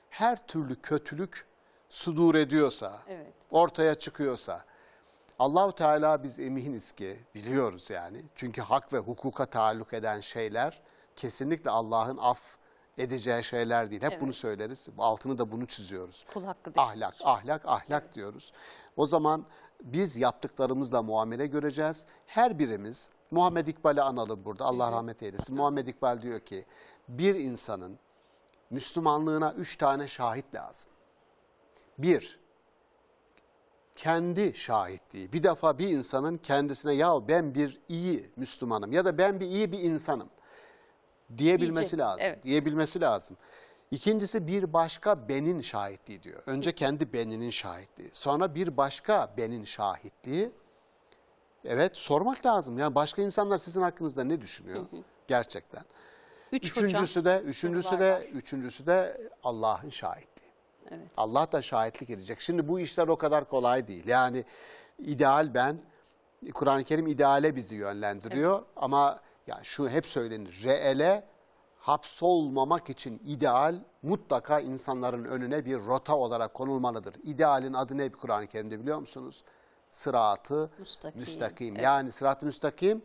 her türlü kötülük sudur ediyorsa, Evet. ortaya çıkıyorsa Allahu Teala biz eminiz ki biliyoruz yani. Çünkü hak ve hukuka taalluk eden şeyler kesinlikle Allah'ın af edeceği şeyler değil. Hep Evet. bunu söyleriz. Altını da bunu çiziyoruz. Kul hakkı değil. Ahlak, ahlak, ahlak diyoruz. O zaman biz yaptıklarımızla muamele göreceğiz. Her birimiz Muhammed İkbal'i analım burada. Allah rahmet eylesin. Muhammed İkbal diyor ki bir insanın Müslümanlığına üç tane şahit lazım. Bir, kendi şahitliği. Bir defa bir insanın kendisine ya ben bir iyi Müslümanım ya da ben bir iyi bir insanım diyebilmesi Diyecek, lazım. evet. Diyebilmesi lazım. İkincisi bir başka benin şahitliği diyor. Önce kendi beninin şahitliği. Sonra bir başka benin şahitliği. Evet sormak lazım. Yani başka insanlar sizin hakkınızda ne düşünüyor gerçekten? Üç hocam. Üçüncüsü de üçüncüsü de üçüncüsü de Allah'ın şahitliği. Evet. Allah da şahitlik edecek. Şimdi bu işler o kadar kolay değil. Yani ideal ben, Kur'an-ı Kerim ideale bizi yönlendiriyor ama ya şu hep söylenir. Reele hapsolmamak için ideal mutlaka insanların önüne bir rota olarak konulmalıdır. İdealin adı ne Kur'an-ı Kerim'de biliyor musunuz? Sıratı Müstakim. müstakim. Evet. Yani sırat-ı müstakim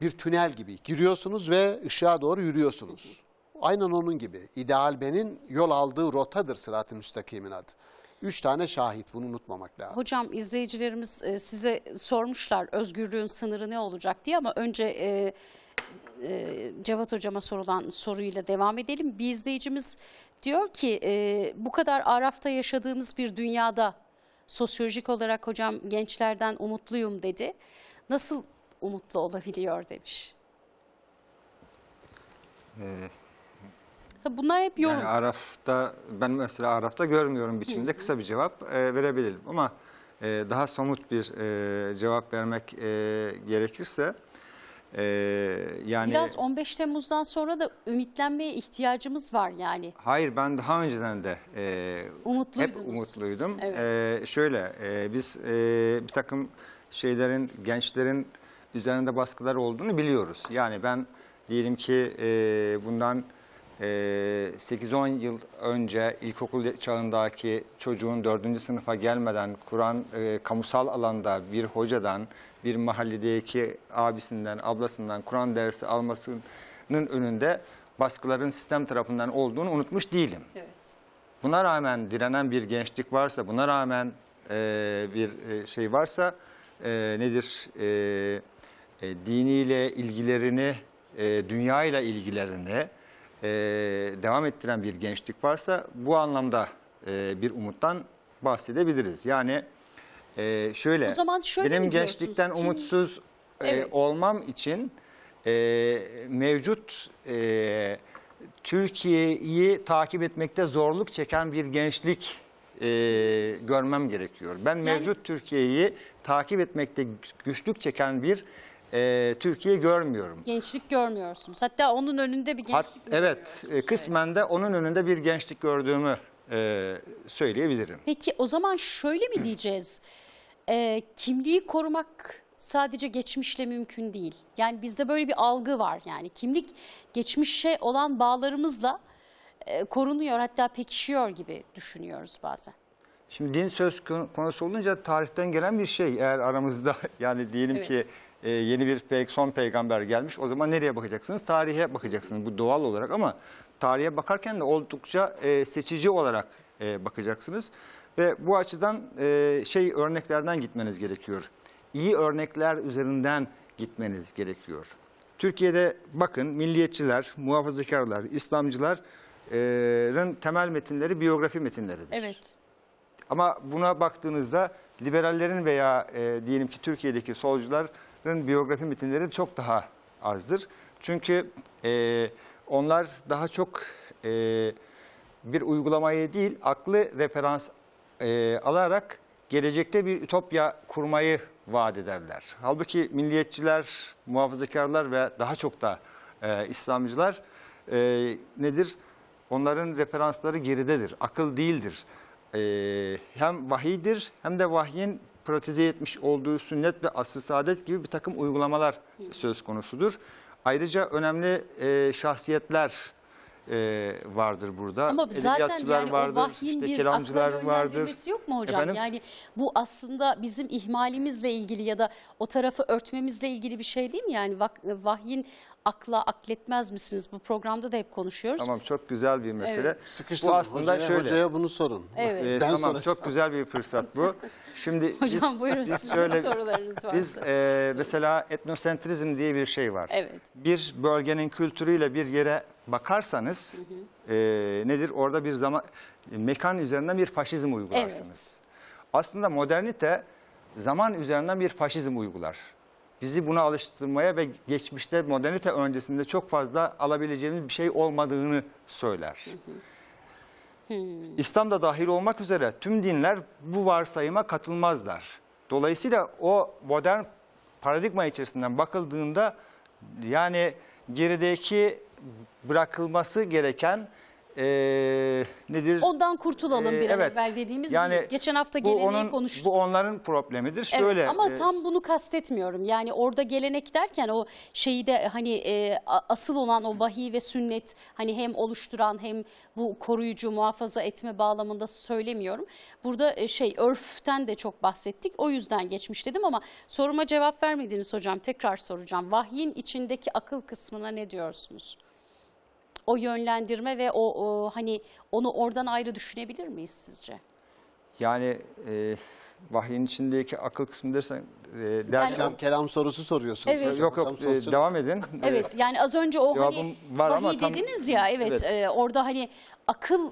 bir tünel gibi. Giriyorsunuz ve ışığa doğru yürüyorsunuz. Aynen onun gibi. İdeal benin yol aldığı rotadır sırat-ı müstakimin adı. Üç tane şahit bunu unutmamak lazım. Hocam izleyicilerimiz e, size sormuşlar özgürlüğün sınırı ne olacak diye ama önce e, e, Cevat hocama sorulan soruyla devam edelim. Bir izleyicimiz diyor ki e, bu kadar arafta yaşadığımız bir dünyada sosyolojik olarak hocam gençlerden umutluyum dedi. Nasıl umutlu olabiliyor demiş. Tabii Bunlar hep yorum. Yani Araf'ta ben mesela Araf'ta görmüyorum biçimde kısa bir cevap e, verebilirim ama e, daha somut bir e, cevap vermek e, gerekirse e, yani Biraz 15 Temmuz'dan sonra da ümitlenmeye ihtiyacımız var yani. hayır ben daha önceden de e, hep umutluydum. Evet. E, şöyle e, biz e, bir takım şeylerin gençlerin üzerinde baskılar olduğunu biliyoruz. Yani ben diyelim ki e, bundan 8-10 yıl önce ilkokul çağındaki çocuğun 4. sınıfa gelmeden Kur'an e, kamusal alanda bir hocadan, bir mahalledeki abisinden, ablasından Kur'an dersi almasının önünde baskıların sistem tarafından olduğunu unutmuş değilim. Evet. Buna rağmen direnen bir gençlik varsa, buna rağmen e, bir e, şey varsa e, nedir? E, e, diniyle ilgilerini, e, dünyayla ilgilerini e, devam ettiren bir gençlik varsa bu anlamda e, bir umuttan bahsedebiliriz. Yani e, şöyle, O zaman şöyle benim gençlikten Kim- umutsuz e, Evet. olmam için e, mevcut e, Türkiye'yi takip etmekte zorluk çeken bir gençlik e, görmem gerekiyor. Ben mevcut Türkiye'yi takip etmekte güçlük çeken bir e, Türkiye görmüyorum. Gençlik görmüyorsunuz. Hatta onun önünde bir gençlik Hat, evet, e, kısmen de onun önünde bir gençlik gördüğümü e, söyleyebilirim. Peki o zaman şöyle mi diyeceğiz? Ee, kimliği korumak sadece geçmişle mümkün değil. Yani bizde böyle bir algı var. Yani kimlik geçmişe olan bağlarımızla e, korunuyor hatta pekişiyor gibi düşünüyoruz bazen. Şimdi din söz konu- konusu olunca tarihten gelen bir şey. Eğer aramızda yani diyelim Evet. ki e, yeni bir pey- son peygamber gelmiş o zaman nereye bakacaksınız? Tarihe bakacaksınız bu doğal olarak ama tarihe bakarken de oldukça e, seçici olarak e, bakacaksınız. Ve bu açıdan e, şey örneklerden gitmeniz gerekiyor. İyi örnekler üzerinden gitmeniz gerekiyor. Türkiye'de bakın milliyetçiler, muhafazakarlar, İslamcıların temel metinleri biyografi metinleridir. Evet. Ama buna baktığınızda liberallerin veya e, diyelim ki Türkiye'deki solcuların biyografi metinleri çok daha azdır. Çünkü e, onlar daha çok e, bir uygulamayı değil, aklı referans e, alarak gelecekte bir ütopya kurmayı vaat ederler. Halbuki milliyetçiler, muhafazakarlar ve daha çok da e, İslamcılar e, nedir? Onların referansları geridedir, akıl değildir. E, hem vahiydir hem de vahyin pratize etmiş olduğu sünnet ve asr-ı saadet gibi bir takım uygulamalar söz konusudur. Ayrıca önemli e, şahsiyetler e, vardır burada. Ama zaten yani vardır, o vahyin işte bir kelamcılar vardır. yok mu hocam? Efendim? Yani bu aslında bizim ihmalimizle ilgili ya da o tarafı örtmemizle ilgili bir şey değil mi? Yani vahyin akla akletmez misiniz? Bu programda da hep konuşuyoruz. Tamam çok güzel bir mesele. Evet. Sıkıştırın. Bu aslında hocaya, şöyle. hocaya bunu sorun. Evet. Ee, Ben tamam çok güzel bir fırsat bu. Şimdi Hocam biz, buyurun biz şöyle sorularınız varsa. biz e, mesela etnosentrizm diye bir şey var. Evet. Bir bölgenin kültürüyle bir yere bakarsanız e, nedir? Orada bir zaman mekan üzerinden bir faşizm uygularsınız. Aslında modernite zaman üzerinden bir faşizm uygular. Bizi buna alıştırmaya ve geçmişte modernite öncesinde çok fazla alabileceğimiz bir şey olmadığını söyler. İslam da dahil olmak üzere tüm dinler bu varsayıma katılmazlar. Dolayısıyla o modern paradigma içerisinden bakıldığında yani gerideki bırakılması gereken eee, nedir? Ondan kurtulalım Ee, bir an evet. evvel dediğimiz Yani bir geçen hafta bu geleneği onun- konuştuk. Bu onların problemidir. Evet, Şöyle ama e, tam bunu kastetmiyorum. Yani orada gelenek derken o şeyi de hani e, asıl olan o vahiy ve sünnet hani hem oluşturan hem bu koruyucu muhafaza etme bağlamında söylemiyorum. Burada e, şey örften de çok bahsettik. O yüzden geçmiş dedim ama soruma cevap vermediniz hocam. Tekrar soracağım. Vahyin içindeki akıl kısmına ne diyorsunuz? O yönlendirme ve o, o hani onu oradan ayrı düşünebilir miyiz sizce? yani e, vahyin içindeki akıl kısmı dersen e, derken Kelam, kelam sorusu soruyorsunuz. Evet. hocam. yok yok e, devam edin. Evet yani az önce o Cevabım hani var ama vahiy tam- dediniz ya evet, Evet. e, orada hani akıl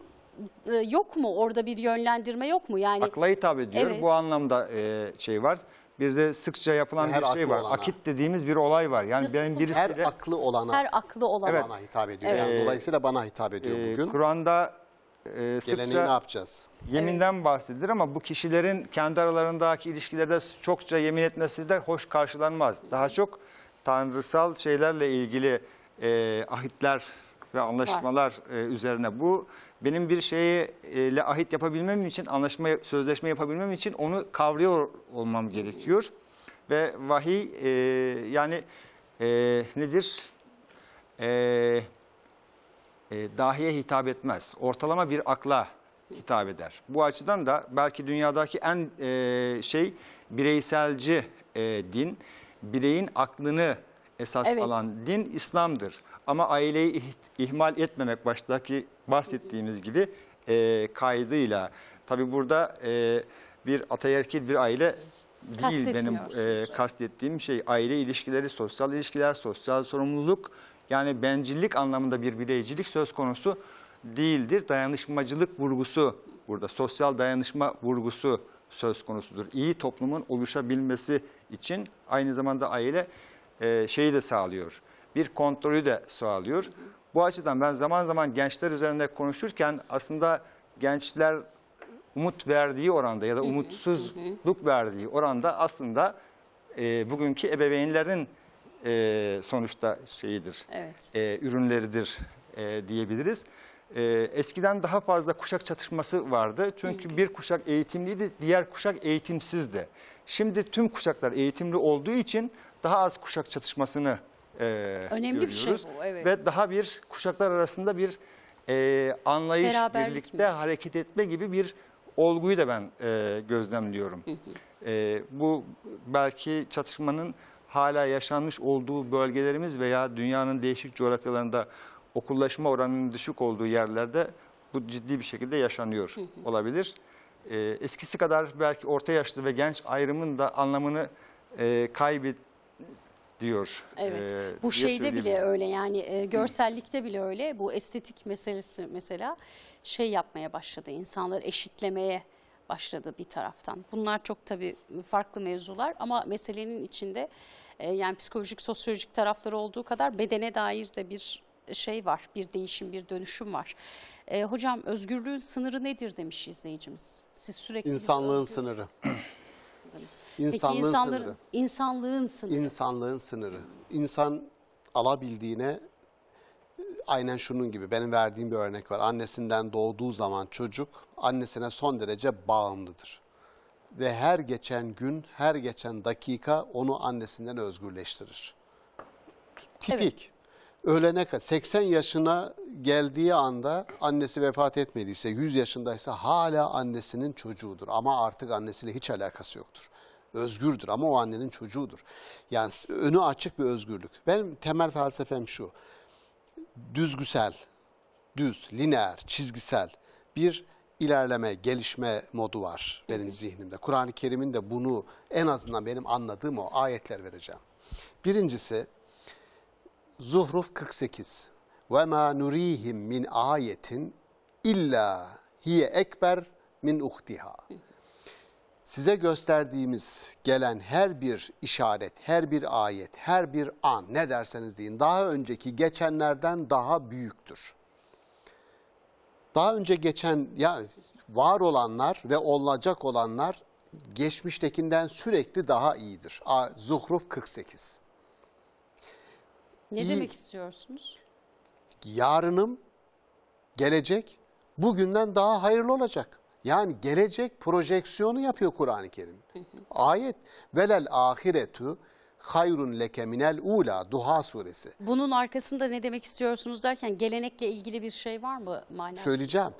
e, yok mu orada bir yönlendirme yok mu yani Akla hitap ediyor. Evet. Bu anlamda e, şey var. Bir de sıkça yapılan Her bir şey aklı var. olana. Akit dediğimiz bir olay var. Yani Nasıl benim bu? Her birisiyle aklı olana her aklı olan Evet. bana hitap ediyor. Evet. Yani dolayısıyla bana hitap ediyor e, bugün. Kur'an'da e, Geleneği ne sıkça yapacağız? yeminden bahsedilir ama bu kişilerin kendi aralarındaki ilişkilerde çokça yemin etmesi de hoş karşılanmaz. Daha çok tanrısal şeylerle ilgili e, ahitler ve anlaşmalar e, üzerine bu benim bir şeyle ahit yapabilmem için anlaşma sözleşme yapabilmem için onu kavruyor olmam gerekiyor ve vahiy e, yani e, nedir? E, e, dahiye hitap etmez. Ortalama bir akla hitap eder. Bu açıdan da belki dünyadaki en e, şey bireyselci e, din, bireyin aklını esas Evet. alan din İslam'dır. Ama aileyi ih- ihmal etmemek baştaki bahsettiğimiz gibi e, kaydıyla. Tabi burada e, bir ataerkil bir aile değil benim e, kastettiğim şey aile ilişkileri, sosyal ilişkiler, sosyal sorumluluk yani bencillik anlamında bir bireycilik söz konusu değildir. Dayanışmacılık vurgusu burada sosyal dayanışma vurgusu söz konusudur. İyi toplumun oluşabilmesi için aynı zamanda aile e, şeyi de sağlıyor. Bir kontrolü de sağlıyor. Bu açıdan ben zaman zaman gençler üzerinde konuşurken aslında gençler umut verdiği oranda ya da umutsuzluk verdiği oranda aslında e, bugünkü ebeveynlerin e, sonuçta şeyidir, Evet. e, ürünleridir e, diyebiliriz. E, eskiden daha fazla kuşak çatışması vardı. Çünkü bir kuşak eğitimliydi, diğer kuşak eğitimsizdi. Şimdi tüm kuşaklar eğitimli olduğu için daha az kuşak çatışmasını e, Önemli bir şey görüyoruz. bu, evet. Ve daha bir kuşaklar arasında bir e, anlayış, Beraberlik birlikte mi? hareket etme gibi bir olguyu da ben e, gözlemliyorum. E, bu belki çatışmanın hala yaşanmış olduğu bölgelerimiz veya dünyanın değişik coğrafyalarında okullaşma oranının düşük olduğu yerlerde bu ciddi bir şekilde yaşanıyor olabilir. E, eskisi kadar belki orta yaşlı ve genç ayrımın da anlamını e, kaybediyor. Evet. e, bu şeyde bile öyle yani e, görsellikte bile öyle. Bu estetik meselesi mesela şey yapmaya başladı. İnsanları eşitlemeye başladı bir taraftan. Bunlar çok tabii farklı mevzular ama meselenin içinde e, yani psikolojik, sosyolojik tarafları olduğu kadar bedene dair de bir şey var. Bir değişim, bir dönüşüm var. E, hocam özgürlüğün sınırı nedir demiş izleyicimiz. Siz sürekli İnsanlığın sınırı. Peki İnsanlığın insanların, sınırı. insanlığın sınırı. İnsanlığın sınırı. İnsan alabildiğine aynen şunun gibi benim verdiğim bir örnek var. Annesinden doğduğu zaman çocuk annesine son derece bağımlıdır. Ve her geçen gün, her geçen dakika onu annesinden özgürleştirir. Tipik. Ölene kadar 80 yaşına geldiği anda annesi vefat etmediyse 100 yaşındaysa hala annesinin çocuğudur ama artık annesiyle hiç alakası yoktur. Özgürdür ama o annenin çocuğudur. Yani önü açık bir özgürlük. Benim temel felsefem şu. Düzgüsel, düz, lineer, çizgisel bir ilerleme, gelişme modu var benim zihnimde. Kur'an-ı Kerim'in de bunu en azından benim anladığım o ayetler vereceğim. Birincisi Zuhruf 48. Ve ma nurihim min ayetin illa hiye ekber min uhtiha. Size gösterdiğimiz gelen her bir işaret, her bir ayet, her bir an ne derseniz deyin daha önceki geçenlerden daha büyüktür. Daha önce geçen ya var olanlar ve olacak olanlar geçmiştekinden sürekli daha iyidir. Zuhruf 48. Ne İyi. demek istiyorsunuz? yarınım, gelecek bugünden daha hayırlı olacak. Yani gelecek projeksiyonu yapıyor Kur'an-ı Kerim. Ayet velel ahiretu hayrun leke minel ula Duha suresi. Bunun arkasında ne demek istiyorsunuz derken gelenekle ilgili bir şey var mı manası? Söyleyeceğim.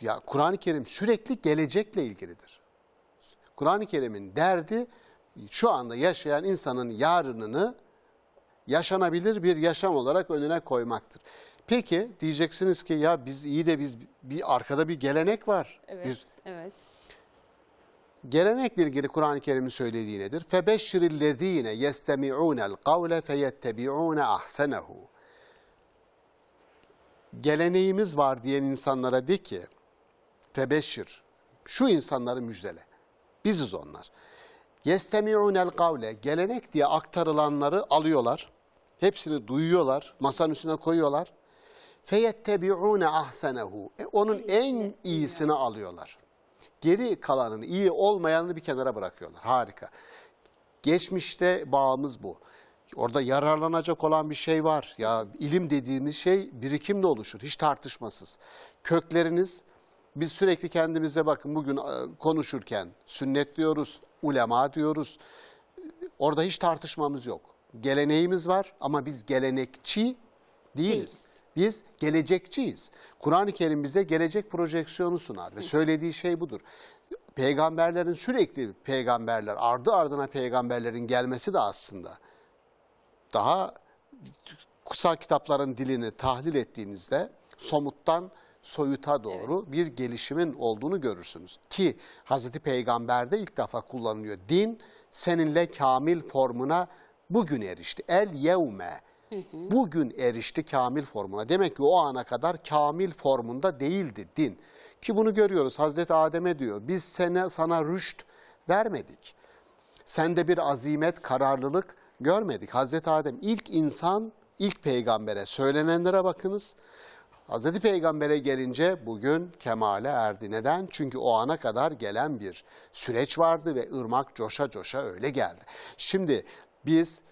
Ya Kur'an-ı Kerim sürekli gelecekle ilgilidir. Kur'an-ı Kerim'in derdi şu anda yaşayan insanın yarınını yaşanabilir bir yaşam olarak önüne koymaktır. Peki diyeceksiniz ki ya biz iyi de biz bir arkada bir gelenek var. Evet, Bir evet. gelenekle ilgili Kur'an-ı Kerim'in söylediği nedir? Febeşşirillezine yestemi'unel kavle feyettebi'une ahsenehu. Geleneğimiz var diyen insanlara de ki febeşşir şu insanları müjdele. Biziz onlar. Yestemi'unel kavle gelenek diye aktarılanları alıyorlar. Hepsini duyuyorlar, masanın üstüne koyuyorlar. Feyettebi'une ahsenehu. E, onun en iyisini alıyorlar. Geri kalanını, iyi olmayanını bir kenara bırakıyorlar. Harika. Geçmişte bağımız bu. Orada yararlanacak olan bir şey var. Ya ilim dediğimiz şey birikimle oluşur, hiç tartışmasız. Kökleriniz, biz sürekli kendimize bakın bugün e, konuşurken sünnet diyoruz, ulema diyoruz. Orada hiç tartışmamız yok. Geleneğimiz var ama biz gelenekçi değiliz. Değiliz. Biz gelecekçiyiz. Kur'an-ı Kerim bize gelecek projeksiyonu sunar ve söylediği şey budur. Peygamberlerin sürekli peygamberler, ardı ardına peygamberlerin gelmesi de aslında daha kutsal kitapların dilini tahlil ettiğinizde somuttan soyuta doğru bir gelişimin olduğunu görürsünüz. Ki Hazreti Peygamber'de ilk defa kullanılıyor. Din seninle kamil formuna bugün erişti. El yevme. Bugün erişti kamil formuna. Demek ki o ana kadar kamil formunda değildi din. Ki bunu görüyoruz. Hazreti Adem'e diyor biz sana, sana rüşt vermedik. Sende bir azimet, kararlılık görmedik. Hazreti Adem ilk insan, ilk peygambere söylenenlere bakınız. Hazreti Peygamber'e gelince bugün kemale erdi. Neden? Çünkü o ana kadar gelen bir süreç vardı ve ırmak coşa coşa öyle geldi. Şimdi biz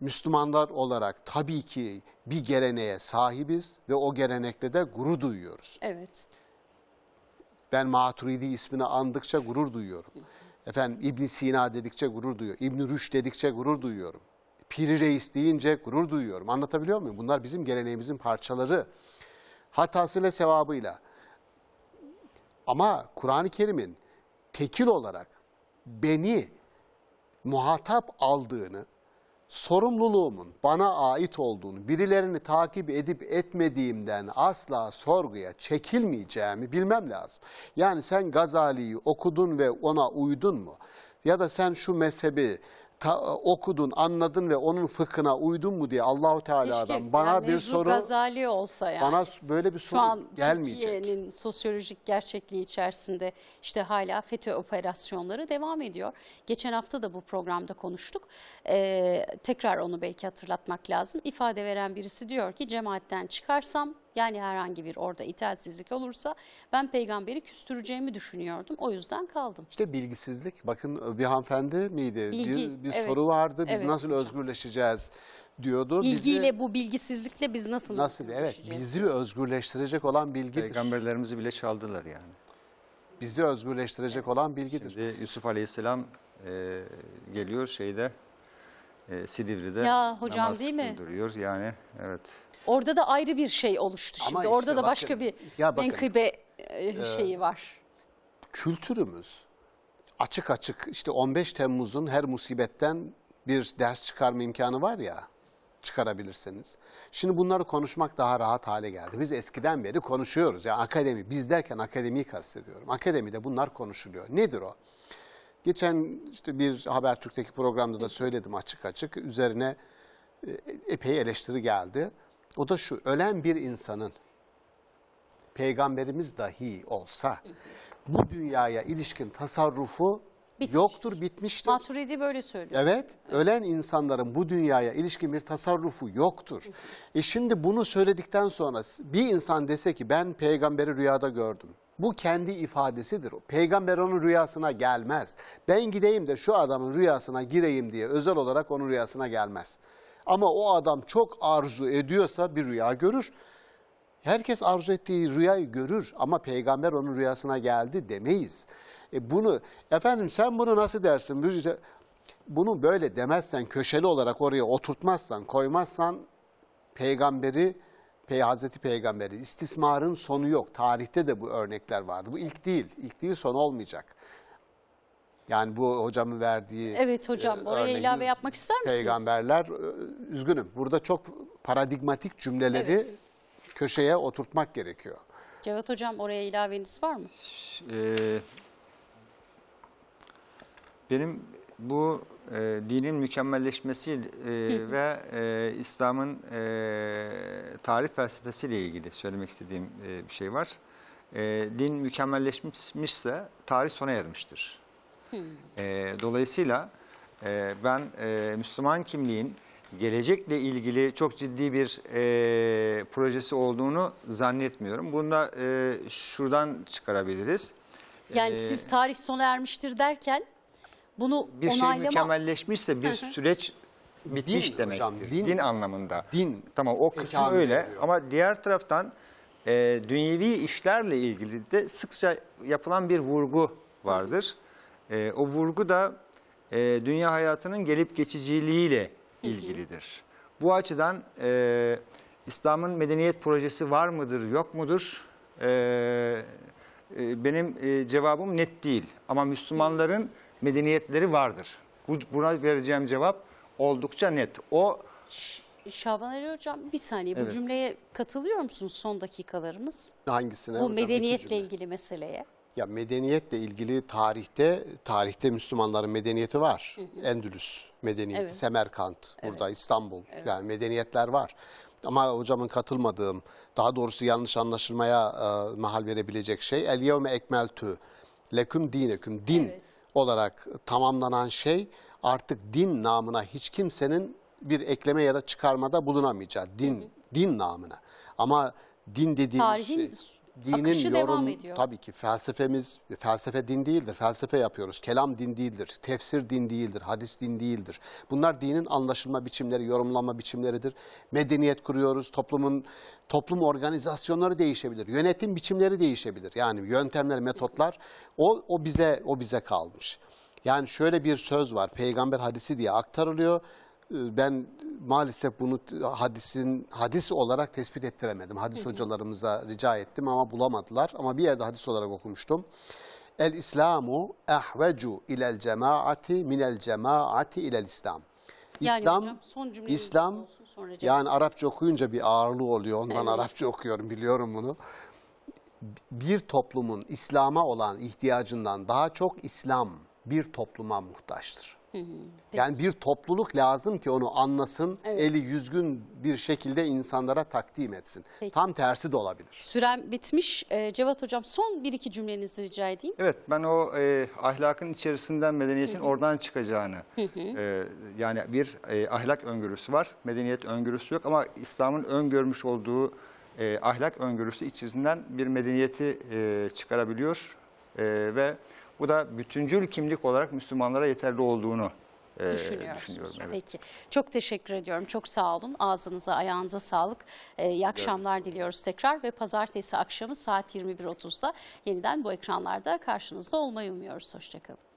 Müslümanlar olarak tabii ki bir geleneğe sahibiz ve o gelenekle de gurur duyuyoruz. Evet. Ben Maturidi ismini andıkça gurur duyuyorum. Efendim İbn Sina dedikçe gurur duyuyorum. İbn Rüşd dedikçe gurur duyuyorum. Piri Reis deyince gurur duyuyorum. Anlatabiliyor muyum? Bunlar bizim geleneğimizin parçaları. Hatasıyla sevabıyla. Ama Kur'an-ı Kerim'in tekil olarak beni muhatap aldığını, sorumluluğumun bana ait olduğunu, birilerini takip edip etmediğimden asla sorguya çekilmeyeceğimi bilmem lazım. Yani sen Gazali'yi okudun ve ona uydun mu? Ya da sen şu mezhebi ta- okudun, anladın ve onun fıkhına uydun mu diye Allahu Teala'dan Keşke bana yani bir soru Gazali olsa yani. bana böyle bir Şu soru an gelmeyecek. Türkiye'nin sosyolojik gerçekliği içerisinde işte hala FETÖ operasyonları devam ediyor. Geçen hafta da bu programda konuştuk. Ee, tekrar onu belki hatırlatmak lazım. İfade veren birisi diyor ki cemaatten çıkarsam yani herhangi bir orada itaatsizlik olursa ben peygamberi küstüreceğimi düşünüyordum. O yüzden kaldım. İşte bilgisizlik. Bakın bir hanımefendi miydi? Bilgi, bir bir evet. soru vardı. Biz Evet. nasıl özgürleşeceğiz diyordu. Bizi- Bilgiyle bu bilgisizlikle biz nasıl nasıl evet bizi bir özgürleştirecek olan bilgidir. Peygamberlerimizi bile çaldılar yani. Bizi özgürleştirecek olan bilgidir. Şimdi Yusuf Aleyhisselam e, geliyor şeyde e, Silivri'de Ya hocam namaz değil mi? kıldırıyor. Yani evet. Orada da ayrı bir şey oluştu şimdi. Ama işte Orada da bakın, başka bir ya bakın, menkıbe e, şeyi var. Kültürümüz açık açık işte 15 Temmuz'un her musibetten bir ders çıkarma imkanı var ya çıkarabilirseniz. Şimdi bunları konuşmak daha rahat hale geldi. Biz eskiden beri konuşuyoruz. Yani akademi, biz derken akademiyi kastediyorum. Akademide bunlar konuşuluyor. Nedir o? Geçen işte bir Habertürk'teki programda da söyledim açık açık. Üzerine e, epey eleştiri geldi. O da şu, ölen bir insanın peygamberimiz dahi olsa bu dünyaya ilişkin tasarrufu Bitmiş. yoktur, bitmiştir. Maturidi böyle söylüyor. Evet, ölen insanların bu dünyaya ilişkin bir tasarrufu yoktur. E şimdi bunu söyledikten sonra bir insan dese ki ben peygamberi rüyada gördüm. Bu kendi ifadesidir. Peygamber onun rüyasına gelmez. Ben gideyim de şu adamın rüyasına gireyim diye özel olarak onun rüyasına gelmez. Ama o adam çok arzu ediyorsa bir rüya görür. Herkes arzu ettiği rüyayı görür ama peygamber onun rüyasına geldi demeyiz. E bunu efendim sen bunu nasıl dersin? Bu- Bunu böyle demezsen, köşeli olarak oraya oturtmazsan, koymazsan peygamberi, Pey Hazreti Peygamberi istismarın sonu yok. Tarihte de bu örnekler vardı. Bu ilk değil. İlk değil son olmayacak. Yani bu hocamın verdiği Evet hocam, e, oraya örneği, ilave yapmak ister misiniz? Peygamberler e, üzgünüm. Burada çok paradigmatik cümleleri Evet. köşeye oturtmak gerekiyor. Cevat hocam oraya ilaveniz var mı? Ee, benim bu e, dinin mükemmelleşmesi e, ve e, İslam'ın e, tarih felsefesiyle ilgili söylemek istediğim e, bir şey var. E, din mükemmelleşmişse tarih sona ermiştir. E, dolayısıyla e, ben e, Müslüman kimliğin gelecekle ilgili çok ciddi bir e, projesi olduğunu zannetmiyorum. Bunu da e, şuradan çıkarabiliriz. Yani Ee, siz tarih sona ermiştir derken bunu bir şey onaylama... mükemmelleşmişse bir süreç bitmiş Din demektir. hocam, din, din- anlamında. din Tamam o kısım öyle ediyor. ama diğer taraftan e, dünyevi işlerle ilgili de sıkça yapılan bir vurgu vardır. E, o vurgu da e, dünya hayatının gelip geçiciliğiyle ilgilidir. Bu açıdan e, İslam'ın medeniyet projesi var mıdır, yok mudur? Ee, e, benim e, cevabım net değil. Ama Müslümanların medeniyetleri vardır. Bu, buna vereceğim cevap oldukça net. O Şaban Ali Hocam bir saniye bu Evet. cümleye katılıyor musunuz son dakikalarımız? Hangisine? bu hocam? İki medeniyetle cümle. ilgili meseleye. Ya medeniyetle ilgili tarihte tarihte Müslümanların medeniyeti var. Endülüs medeniyeti, Evet. Semerkant, burada İstanbul. Yani medeniyetler var. Ama hocamın katılmadığım, daha doğrusu yanlış anlaşılmaya e, mahal verebilecek şey el yevme ekmeltü leküm dineküm din Evet. olarak tamamlanan şey artık din namına hiç kimsenin bir ekleme ya da çıkarmada bulunamayacağı din din namına. Ama din dediğimiz Tarihin şey dinin akışı devam yorum ediyor. tabii ki felsefemiz felsefe din değildir. Felsefe yapıyoruz. Kelam din değildir. Tefsir din değildir. Hadis din değildir. Bunlar dinin anlaşılma biçimleri, yorumlanma biçimleridir. Medeniyet kuruyoruz. Toplumun toplum organizasyonları değişebilir. Yönetim biçimleri değişebilir. Yani yöntemler, metotlar o o bize o bize kalmış. Yani şöyle bir söz var. Peygamber hadisi diye aktarılıyor. Ee, Ben maalesef bunu hadisin hadis olarak tespit ettiremedim. Hadis hocalarımıza rica ettim ama bulamadılar. Ama bir yerde hadis olarak okumuştum. El İslamu ehvecu ilel cemaati minel cemaati ilel İslam. Yani İslam, hocam son İslam olsun, sonra yani Arapça okuyunca bir ağırlığı oluyor. Ondan Arapça okuyorum biliyorum bunu. Bir toplumun İslam'a olan ihtiyacından daha çok İslam bir topluma muhtaçtır. Yani bir topluluk lazım ki onu anlasın, eli yüzgün bir şekilde insanlara takdim etsin. Peki. Tam tersi de olabilir. Sürem bitmiş. Ee, Cevat Hocam son bir iki cümlenizi rica edeyim. Evet ben o e, ahlakın içerisinden medeniyetin oradan çıkacağını e, yani bir e, ahlak öngörüsü var medeniyet öngörüsü yok ama İslam'ın öngörmüş olduğu e, ahlak öngörüsü içerisinden bir medeniyeti e, çıkarabiliyor E, ve bu da bütüncül kimlik olarak Müslümanlara yeterli olduğunu e, düşünüyorum. Evet. Peki. Çok teşekkür ediyorum. Çok sağ olun. Ağzınıza, ayağınıza sağlık. Ee, iyi akşamlar diliyoruz tekrar ve pazartesi akşamı saat 21.30'da yeniden bu ekranlarda karşınızda olmayı umuyoruz. Hoşçakalın.